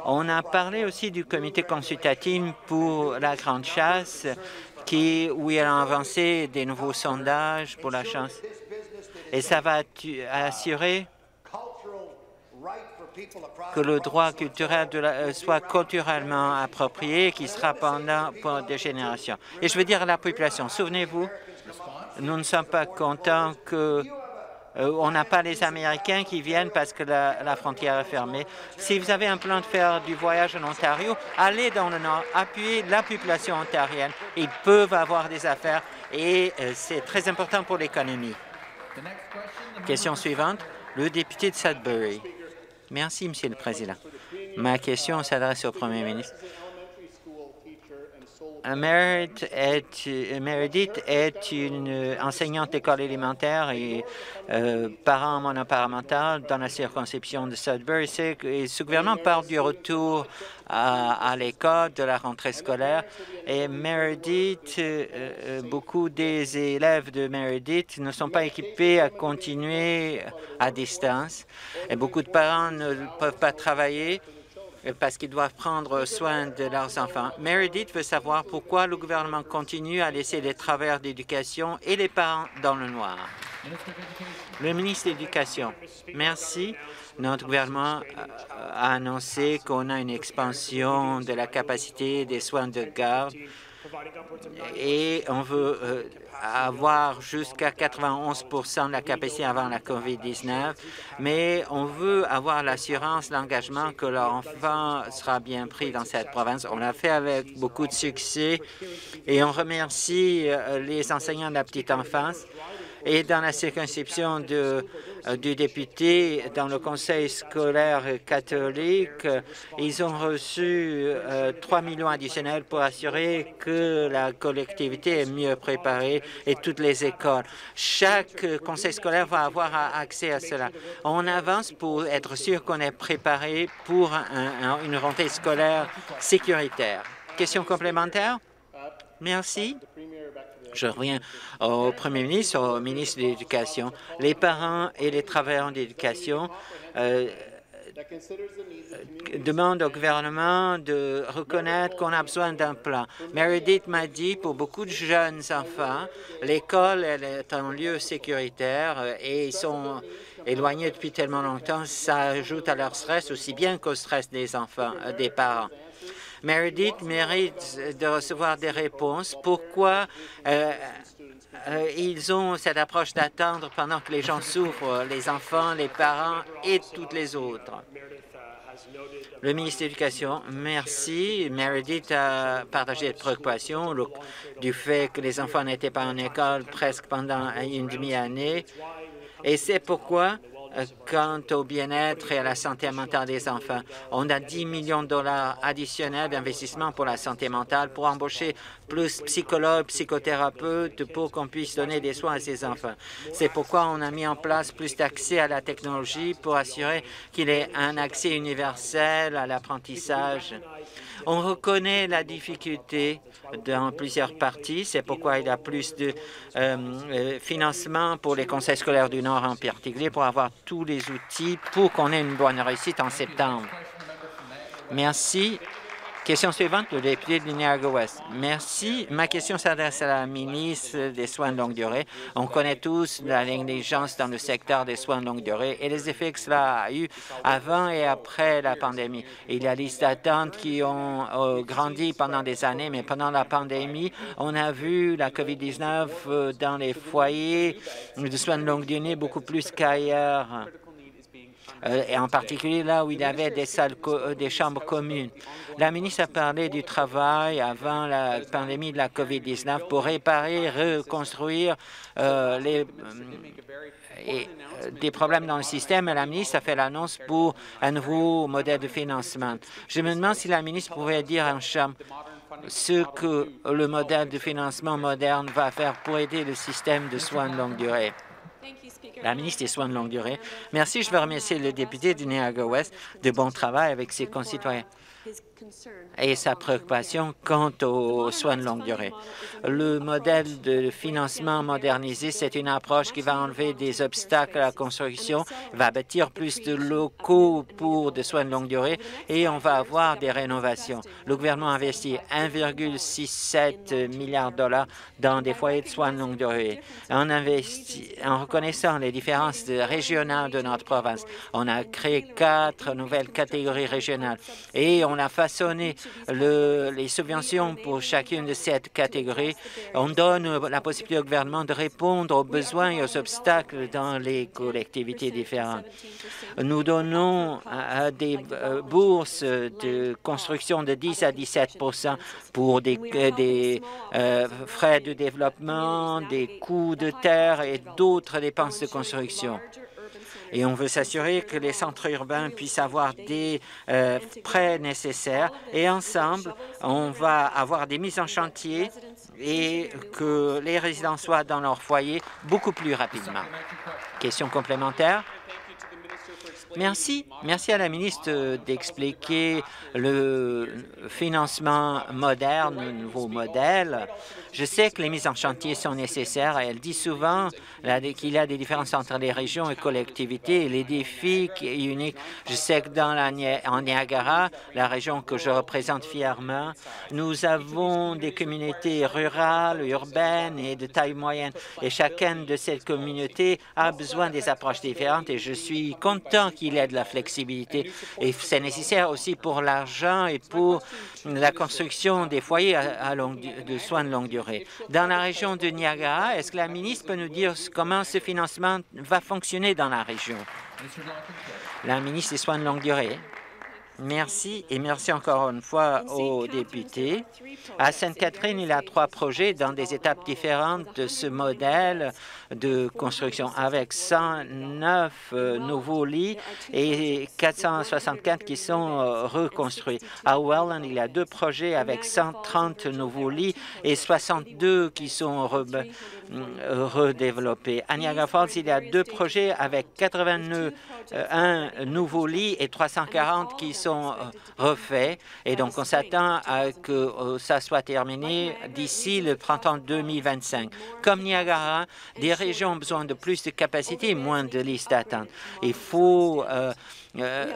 On a parlé aussi du comité consultatif pour la grande chasse, qui, où il a avancé des nouveaux sondages pour la chasse. Et ça va assurer que le droit culturel euh, soit culturellement approprié, qui sera pendant pour des générations. Et je veux dire à la population, souvenez-vous, nous ne sommes pas contents que euh, on n'a pas les Américains qui viennent parce que la, frontière est fermée. Si vous avez un plan de faire du voyage en Ontario, allez dans le Nord, appuyez la population ontarienne. Ils peuvent avoir des affaires et euh, c'est très important pour l'économie. Question suivante, le député de Sudbury. Merci, Monsieur le Président. Ma question s'adresse au Premier ministre. Meredith est, Meredith est une enseignante d'école élémentaire et euh, parent monoparental dans la circonscription de Sudbury. Ce gouvernement parle du retour à, l'école, de la rentrée scolaire. Et Meredith, euh, euh, beaucoup des élèves de Meredith ne sont pas équipés à continuer à distance. Et beaucoup de parents ne peuvent pas travailler parce qu'ils doivent prendre soin de leurs enfants. Meredith veut savoir pourquoi le gouvernement continue à laisser les travailleurs d'éducation et les parents dans le noir. Le ministre de l'Éducation, merci. Notre gouvernement euh, a annoncé qu'on a une expansion de la capacité des soins de garde et on veut euh, avoir jusqu'à 91% de la capacité avant la COVID-19, mais on veut avoir l'assurance, l'engagement que leur enfant sera bien pris dans cette province. On l'a fait avec beaucoup de succès et on remercie euh, les enseignants de la petite enfance et dans la circonscription euh, du député dans le conseil scolaire catholique, ils ont reçu 3 euh, millions additionnels pour assurer que la collectivité est mieux préparée et toutes les écoles. Chaque conseil scolaire va avoir accès à cela. On avance pour être sûr qu'on est préparé pour une rentrée scolaire sécuritaire. Question complémentaire? Merci. Je reviens au Premier ministre, au ministre de l'Éducation. Les parents et les travailleurs d'éducation euh, demandent au gouvernement de reconnaître qu'on a besoin d'un plan. Meredith m'a dit, pour beaucoup de jeunes enfants, l'école est un lieu sécuritaire euh, et ils sont éloignés depuis tellement longtemps, ça ajoute à leur stress aussi bien qu'au stress des enfants, euh, des parents. Meredith mérite de recevoir des réponses. Pourquoi euh, euh, ils ont cette approche d'attendre pendant que les gens souffrent, les enfants, les parents et toutes les autres? Le ministre de l'Éducation, merci. Meredith a partagé cette préoccupation du fait que les enfants n'étaient pas en école presque pendant une demi-année Et c'est pourquoi quant au bien-être et à la santé mentale des enfants. On a 10 millions de dollars additionnels d'investissement pour la santé mentale, pour embaucher plus psychologues, psychothérapeutes, pour qu'on puisse donner des soins à ces enfants. C'est pourquoi on a mis en place plus d'accès à la technologie pour assurer qu'il ait un accès universel à l'apprentissage. On reconnaît la difficulté dans plusieurs parties. C'est pourquoi il y a plus de euh, euh, financement pour les conseils scolaires du Nord en particulier pour avoir tous les outils pour qu'on ait une bonne réussite en septembre. Merci. Question suivante, le député de Niagara-Ouest. Merci. Ma question s'adresse à la ministre des Soins de longue durée. On connaît tous la négligence dans le secteur des soins de longue durée et les effets que cela a eu avant et après la pandémie. Il y a des listes d'attente qui ont euh, grandi pendant des années, mais pendant la pandémie, on a vu la COVID-19 euh, dans les foyers de soins de longue durée beaucoup plus qu'ailleurs. Euh, et en particulier là où il y avait des, salles euh, des chambres communes. La ministre a parlé du travail avant la pandémie de la COVID-19 pour réparer, reconstruire euh, les, des problèmes dans le système. La ministre a fait l'annonce pour un nouveau modèle de financement. Je me demande si la ministre pouvait dire en chambre ce que le modèle de financement moderne va faire pour aider le système de soins de longue durée la ministre des Soins de longue durée. Merci. Je veux remercier le député du Niagara-Ouest de bon travail avec ses concitoyens et sa préoccupation quant aux soins de longue durée. Le modèle de financement modernisé, c'est une approche qui va enlever des obstacles à la construction, va bâtir plus de locaux pour des soins de longue durée et on va avoir des rénovations. Le gouvernement a investi 1,67 milliard de dollars dans des foyers de soins de longue durée. En reconnaissant les différences régionales de notre province, on a créé quatre nouvelles catégories régionales et on a les subventions pour chacune de cette catégorie. On donne la possibilité au gouvernement de répondre aux besoins et aux obstacles dans les collectivités différentes. Nous donnons des euh, bourses de construction de 10 à 17 pour des, des euh, frais de développement, des coûts de terre et d'autres dépenses de construction et on veut s'assurer que les centres urbains puissent avoir des euh, prêts nécessaires et ensemble, on va avoir des mises en chantier et que les résidents soient dans leur foyer beaucoup plus rapidement. Question complémentaire? Merci. Merci à la ministre d'expliquer le financement moderne, le nouveau modèle. Je sais que les mises en chantier sont nécessaires. Elle dit souvent qu'il y a des différences entre les régions et collectivités et les défis uniques. Je sais que dans la, en Niagara, la région que je représente fièrement, nous avons des communautés rurales, urbaines et de taille moyenne. Et chacune de ces communautés a besoin des approches différentes et je suis content qu'il y de la flexibilité. Et c'est nécessaire aussi pour l'argent et pour la construction des foyers à, de soins de longue durée. Dans la région de Niagara, est-ce que la ministre peut nous dire comment ce financement va fonctionner dans la région? La ministre des Soins de longue durée. Merci et merci encore une fois aux députés. À Sainte-Catherine, il y a trois projets dans des étapes différentes de ce modèle de construction avec 109 euh, nouveaux lits et 464 qui sont euh, reconstruits. À Welland, il y a deux projets avec 130 nouveaux lits et 62 qui sont redéveloppés. À Niagara Falls, il y a deux projets avec 89 un nouveau lit et 340 qui sont refaits. Et donc, on s'attend à que ça soit terminé d'ici le printemps 2025. Comme Niagara, des régions ont besoin de plus de capacités moins de listes d'attente. Il faut euh, euh,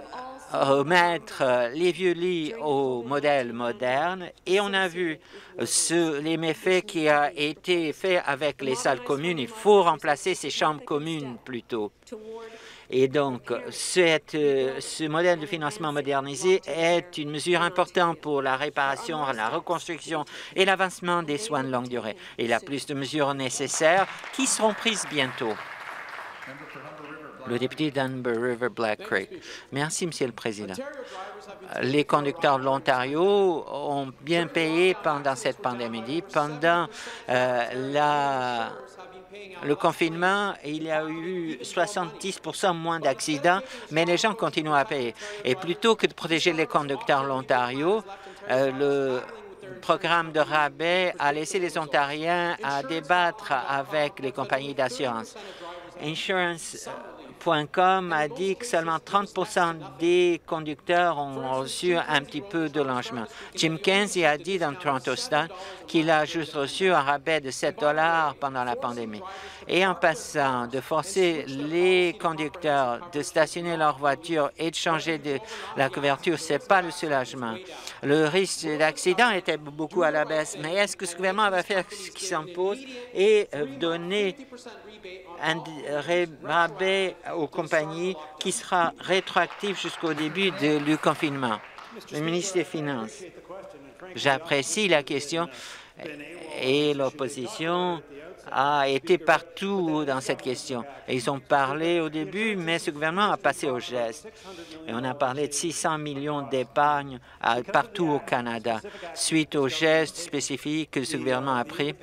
remettre les vieux lits au modèle moderne et on a vu ce, les méfaits qui a été fait avec les salles communes. Il faut remplacer ces chambres communes plutôt. Et donc, ce modèle de financement modernisé est une mesure importante pour la réparation, la reconstruction et l'avancement des soins de longue durée. Il y a plus de mesures nécessaires qui seront prises bientôt. Le député d'Amber River Black Creek. Merci, Monsieur le Président. Les conducteurs de l'Ontario ont bien payé pendant cette pandémie. Pendant euh, le confinement, il y a eu 70% moins d'accidents, mais les gens continuent à payer. Et plutôt que de protéger les conducteurs l'Ontario, euh, le programme de rabais a laissé les Ontariens à débattre avec les compagnies d'assurance. Insurance A dit que seulement 30 des conducteurs ont reçu un petit peu de logement. Jim Kenzie a dit dans Toronto Star qu'il a juste reçu un rabais de 7 dollars pendant la pandémie. Et en passant de forcer les conducteurs de stationner leur voiture et de changer de la couverture, ce n'est pas le soulagement. Le risque d'accident était beaucoup à la baisse, mais est-ce que ce gouvernement va faire ce qui s'impose et euh, donner un rabais aux compagnies qui sera rétroactif jusqu'au début du confinement. Le ministre des Finances, j'apprécie la question et l'opposition a été partout dans cette question. Ils ont parlé au début, mais ce gouvernement a passé au geste. Et on a parlé de 600 millions d'épargne partout au Canada, suite au geste spécifique que ce gouvernement a pris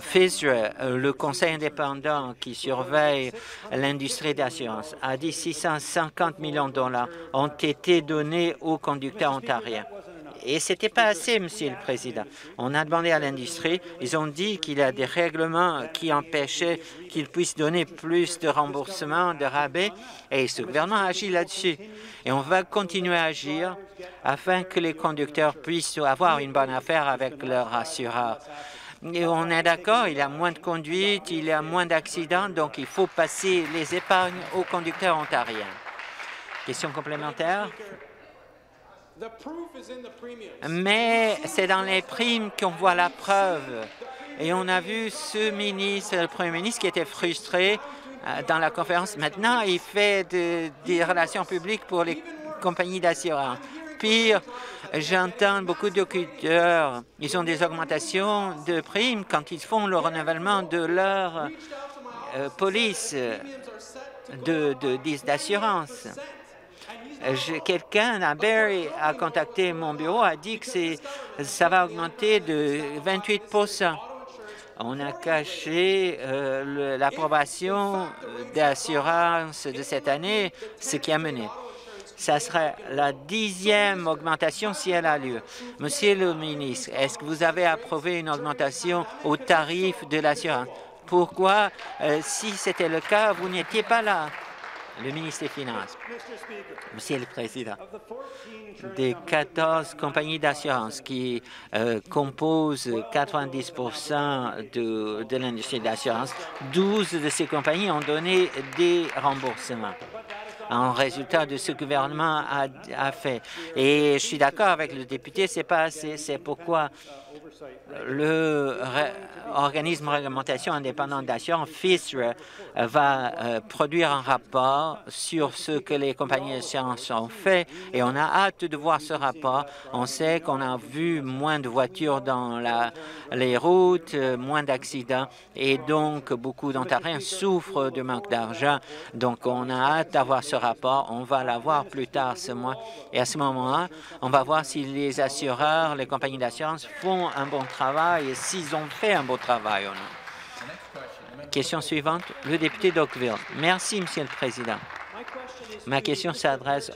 FISRA, euh, le conseil indépendant qui surveille l'industrie d'assurance, a dit 650 millions de dollars ont été donnés aux conducteurs ontariens. Et ce n'était pas assez, Monsieur le Président. On a demandé à l'industrie, ils ont dit qu'il y a des règlements qui empêchaient qu'ils puissent donner plus de remboursements, de rabais, et ce gouvernement a agi là-dessus. Et on va continuer à agir afin que les conducteurs puissent avoir une bonne affaire avec leur assureur on est d'accord, il y a moins de conduite, il y a moins d'accidents, donc il faut passer les épargnes aux conducteurs ontariens. Question complémentaire? Mais c'est dans les primes qu'on voit la preuve. Et on a vu ce ministre, le Premier ministre, qui était frustré euh, dans la conférence. Maintenant, il fait des relations publiques pour les compagnies d'assurance. J'entends beaucoup d'occulteurs, ils ont des augmentations de primes quand ils font le renouvellement de leur euh, police d'assurance. De, Quelqu'un à Barrie a contacté mon bureau, a dit que ça va augmenter de 28% on a caché euh, l'approbation d'assurance de cette année, ce qui a mené. Ça serait la dixième augmentation si elle a lieu. Monsieur le ministre, est-ce que vous avez approuvé une augmentation au tarif de l'assurance? Pourquoi, euh, si c'était le cas, vous n'étiez pas là? Le ministre des Finances. Monsieur le Président, des 14 compagnies d'assurance qui euh, composent 90 de, de l'industrie de l'assurance, 12 de ces compagnies ont donné des remboursements en résultat de ce gouvernement a, fait. Et je suis d'accord avec le député, c'est pas assez. C'est pourquoi le organisme de réglementation indépendant d'assurance, FISRA, va euh, produire un rapport sur ce que les compagnies d'assurance ont fait et on a hâte de voir ce rapport. On sait qu'on a vu moins de voitures dans les routes, euh, moins d'accidents et donc beaucoup d'Ontariens souffrent de manque d'argent. Donc on a hâte d'avoir ce rapport. On va l'avoir plus tard ce mois et à ce moment-là, on va voir si les assureurs, les compagnies d'assurance font un bon travail et s'ils ont fait un bon travail Question suivante, le député d'Oakville. Merci, Monsieur le Président. Ma question s'adresse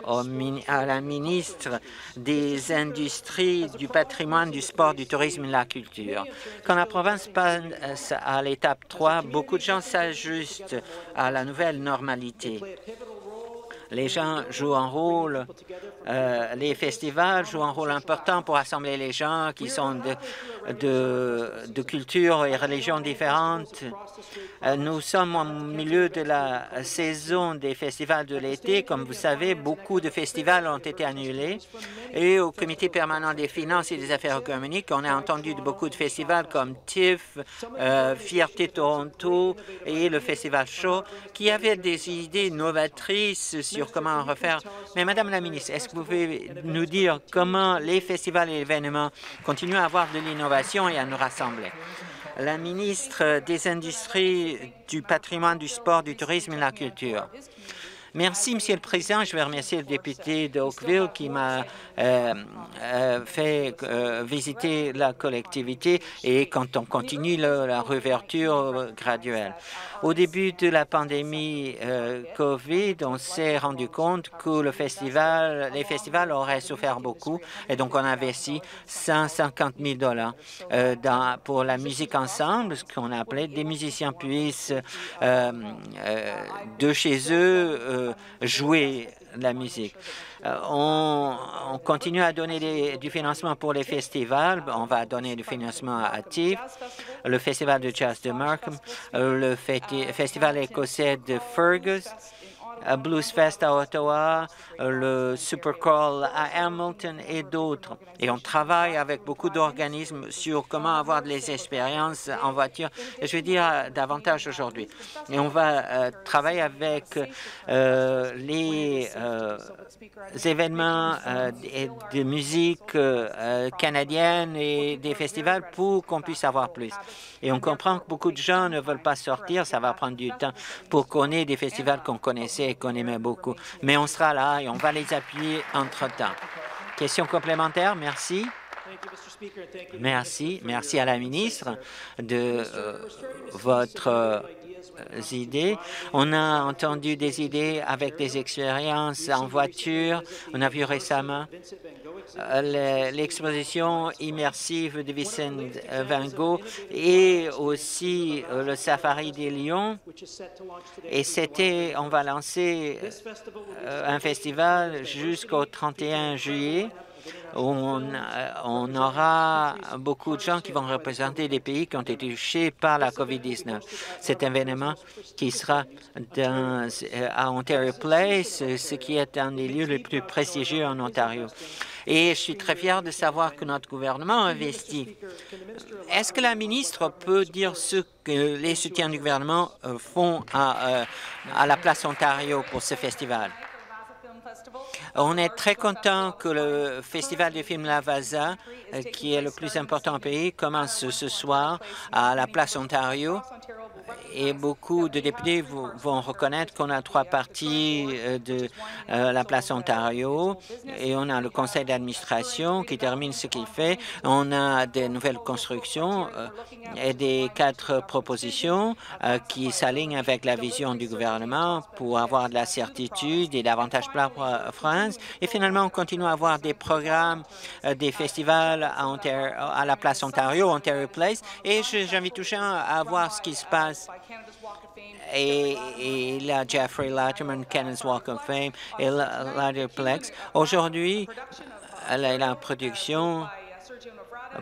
à la ministre des Industries, du patrimoine, du sport, du tourisme et de la culture. Quand la province passe à l'étape 3, beaucoup de gens s'ajustent à la nouvelle normalité. Les gens jouent un rôle, euh, les festivals jouent un rôle important pour assembler les gens qui sont de, cultures et religions différentes. Euh, nous sommes au milieu de la saison des festivals de l'été. Comme vous savez, beaucoup de festivals ont été annulés. Et au Comité permanent des finances et des affaires économiques, on a entendu de beaucoup de festivals comme TIFF, euh, Fierté Toronto et le Festival Show, qui avaient des idées novatrices comment refaire. Mais Madame la ministre, est-ce que vous pouvez nous dire comment les festivals et événements continuent à avoir de l'innovation et à nous rassembler? La ministre des Industries, du patrimoine, du sport, du tourisme et de la culture. Merci, Monsieur le Président. Je vais remercier le député d'Oakville qui m'a fait euh, visiter la collectivité et quand on continue la réouverture graduelle. Au début de la pandémie COVID, on s'est rendu compte que le festival, les festivals auraient souffert beaucoup et donc on a investi 150 000 dollars pour la musique ensemble, ce qu'on appelait des musiciens puissent de chez eux jouer la musique. Euh, on, continue à donner du financement pour les festivals. On va donner du financement à TIFF, le Festival de jazz de Markham, euh, le Festival écossais de Fergus, Blues Fest à Ottawa, le Supercall à Hamilton et d'autres. Et on travaille avec beaucoup d'organismes sur comment avoir des expériences en voiture. Je vais dire davantage aujourd'hui. Et on va euh, travailler avec euh, les euh, événements de musique canadienne et des festivals pour qu'on puisse avoir plus. Et on comprend que beaucoup de gens ne veulent pas sortir. Ça va prendre du temps pour qu'on ait des festivals qu'on connaissait et qu'on aimait beaucoup. Mais on sera là et on va les appuyer entre-temps. Question complémentaire, merci. Merci. Merci à la ministre de euh, votre euh, idées. On a entendu des idées avec des expériences en voiture. On a vu récemment l'exposition immersive de Vincent Van Gogh et aussi euh, le safari des lions. Et c'était, on va lancer euh, un festival jusqu'au 31 juillet on, euh, aura beaucoup de gens qui vont représenter des pays qui ont été touchés par la COVID-19. C'est un événement qui sera euh, à Ontario Place, ce qui est un des lieux les plus prestigieux en Ontario. Et je suis très fier de savoir que notre gouvernement investit. Est-ce que la ministre peut dire ce que les soutiens du gouvernement euh, font à, à la place Ontario pour ce festival? On est très content que le Festival du film Lavasa, euh, qui est le plus important au pays, commence ce soir à la place Ontario et beaucoup de députés vont reconnaître qu'on a trois parties euh, de euh, la place Ontario et on a le conseil d'administration qui termine ce qu'il fait. On a des nouvelles constructions euh, et des quatre propositions qui s'alignent avec la vision du gouvernement pour avoir de la certitude et davantage la France. Et finalement, on continue à avoir des programmes, des festivals à, à la place Ontario, Ontario Place, et j'invite tous à voir ce qui se passe et, il y a Jeffrey Latterman, Kenneth Walk of Fame et Ladderplex. Aujourd'hui, en production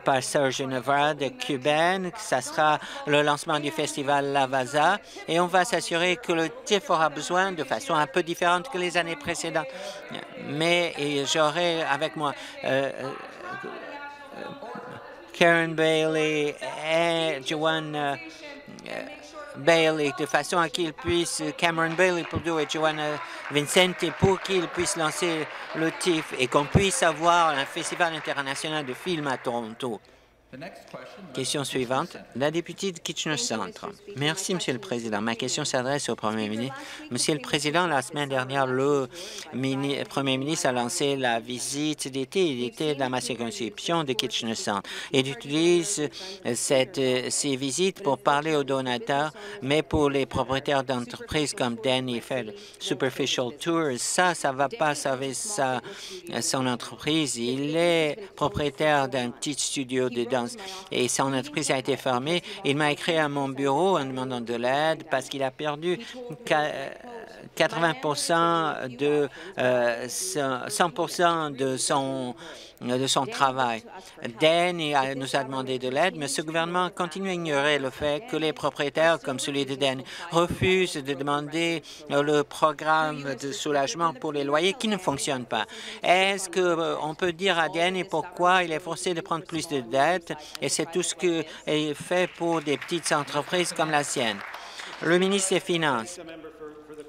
par Sergio de cubaine. Ça sera le lancement du festival Lavasa et on va s'assurer que le TIFF aura besoin de façon un peu différente que les années précédentes. Mais j'aurai avec moi euh, euh, Karen Bailey et Joanne euh, Bailey, de façon à qu'il puisse, Cameron Bailey pour et Joanna Vincente, pour qu'ils puissent lancer le TIFF et qu'on puisse avoir un festival international de films à Toronto. Question suivante, la députée de Kitchener Centre. Merci, Monsieur le Président. Ma question s'adresse au Premier ministre. Monsieur le Président, la semaine dernière, le Premier ministre a lancé la visite d'été. Il était dans ma circonscription de Kitchener Centre. Il utilise cette, ces visites pour parler aux donateurs, mais pour les propriétaires d'entreprises comme Danny fait Superficial Tours, ça, ça va pas sauver sa, son entreprise. Il est propriétaire d'un petit studio de et son entreprise a été fermée. Il m'a écrit à mon bureau en demandant de l'aide parce qu'il a perdu 80 de 100 de son de son travail. Dan nous a demandé de l'aide, mais ce gouvernement continue à ignorer le fait que les propriétaires, comme celui de Dan, refusent de demander le programme de soulagement pour les loyers qui ne fonctionne pas. Est-ce qu'on euh, peut dire à Dan pourquoi il est forcé de prendre plus de dettes et c'est tout ce qu'il fait pour des petites entreprises comme la sienne? Le ministre des Finances.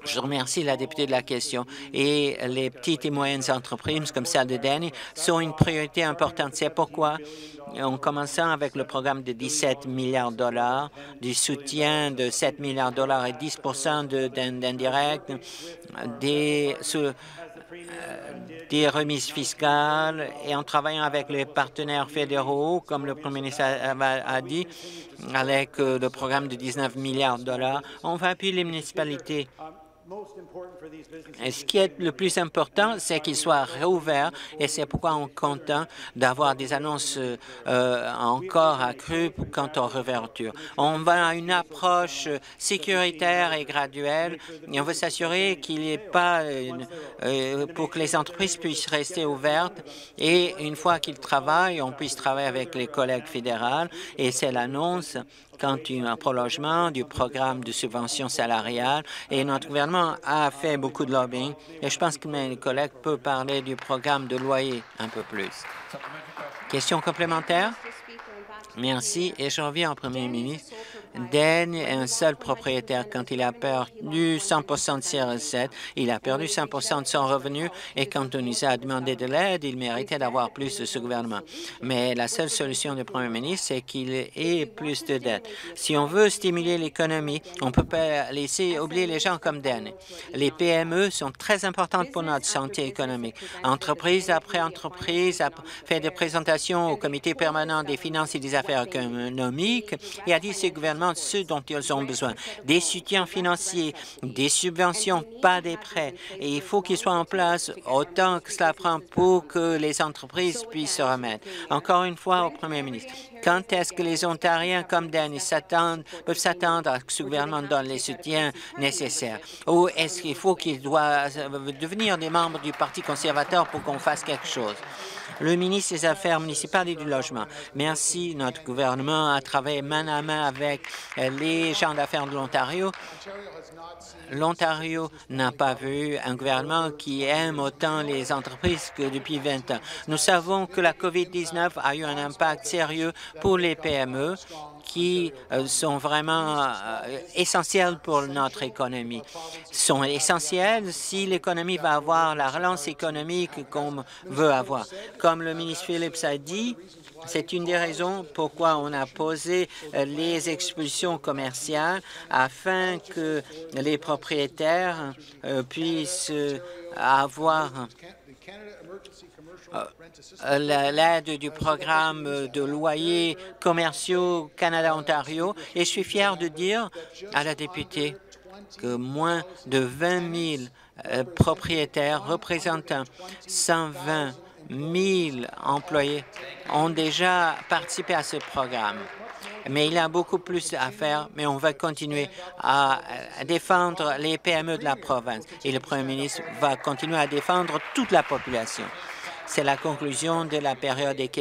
Je remercie la députée de la question. Et les petites et moyennes entreprises, comme celle de Danny, sont une priorité importante. C'est pourquoi, en commençant avec le programme de 17 milliards de dollars, du soutien de 7 milliards de dollars et 10 d'indirect, des, euh, des remises fiscales et en travaillant avec les partenaires fédéraux, comme le Premier ministre a, dit, avec euh, le programme de 19 milliards de dollars, on va appuyer les municipalités ce qui est le plus important, c'est qu'il soit réouvert et c'est pourquoi on est content d'avoir des annonces euh, encore accrues quant aux réouvertures. On va à une approche sécuritaire et graduelle et on veut s'assurer qu'il n'y ait pas, euh, pour que les entreprises puissent rester ouvertes et une fois qu'ils travaillent, on puisse travailler avec les collègues fédérales et c'est l'annonce quant à un prolongement du programme de subvention salariale et notre gouvernement a fait beaucoup de lobbying et je pense que mes collègues peuvent parler du programme de loyer un peu plus. Question complémentaire? Merci. Et je reviens au premier ministre. Dan est un seul propriétaire quand il a perdu 100% de ses recettes. Il a perdu 100% de son revenu et quand on nous a demandé de l'aide, il méritait d'avoir plus de ce gouvernement. Mais la seule solution du premier ministre, c'est qu'il ait plus de dettes. Si on veut stimuler l'économie, on ne peut pas laisser oublier les gens comme Dan. Les PME sont très importantes pour notre santé économique. Entreprise après entreprise a fait des présentations au comité permanent des finances et des affaires économiques et a dit que ce gouvernement ceux dont ils ont besoin. Des soutiens financiers, des subventions, pas des prêts. Et il faut qu'ils soient en place autant que cela prend pour que les entreprises puissent se remettre. Encore une fois, au Premier ministre, quand est-ce que les Ontariens comme Danny peuvent s'attendre à ce que ce gouvernement donne les soutiens nécessaires? Ou est-ce qu'il faut qu'ils doivent devenir des membres du Parti conservateur pour qu'on fasse quelque chose? Le ministre des Affaires municipales et du Logement. Merci. Notre gouvernement a travaillé main à main avec les gens d'affaires de l'Ontario. L'Ontario n'a pas vu un gouvernement qui aime autant les entreprises que depuis 20 ans. Nous savons que la COVID-19 a eu un impact sérieux pour les PME qui euh, sont vraiment euh, essentiels pour notre économie. sont essentiels si l'économie va avoir la relance économique qu'on veut avoir. Comme le ministre Phillips a dit, c'est une des raisons pourquoi on a posé euh, les expulsions commerciales afin que les propriétaires puissent avoir l'aide du programme de loyers commerciaux Canada-Ontario et je suis fier de dire à la députée que moins de 20 000 euh, propriétaires représentant 120 000 employés ont déjà participé à ce programme. Mais il y a beaucoup plus à faire, mais on va continuer à défendre les PME de la province. Et le Premier ministre va continuer à défendre toute la population. C'est la conclusion de la période des questions.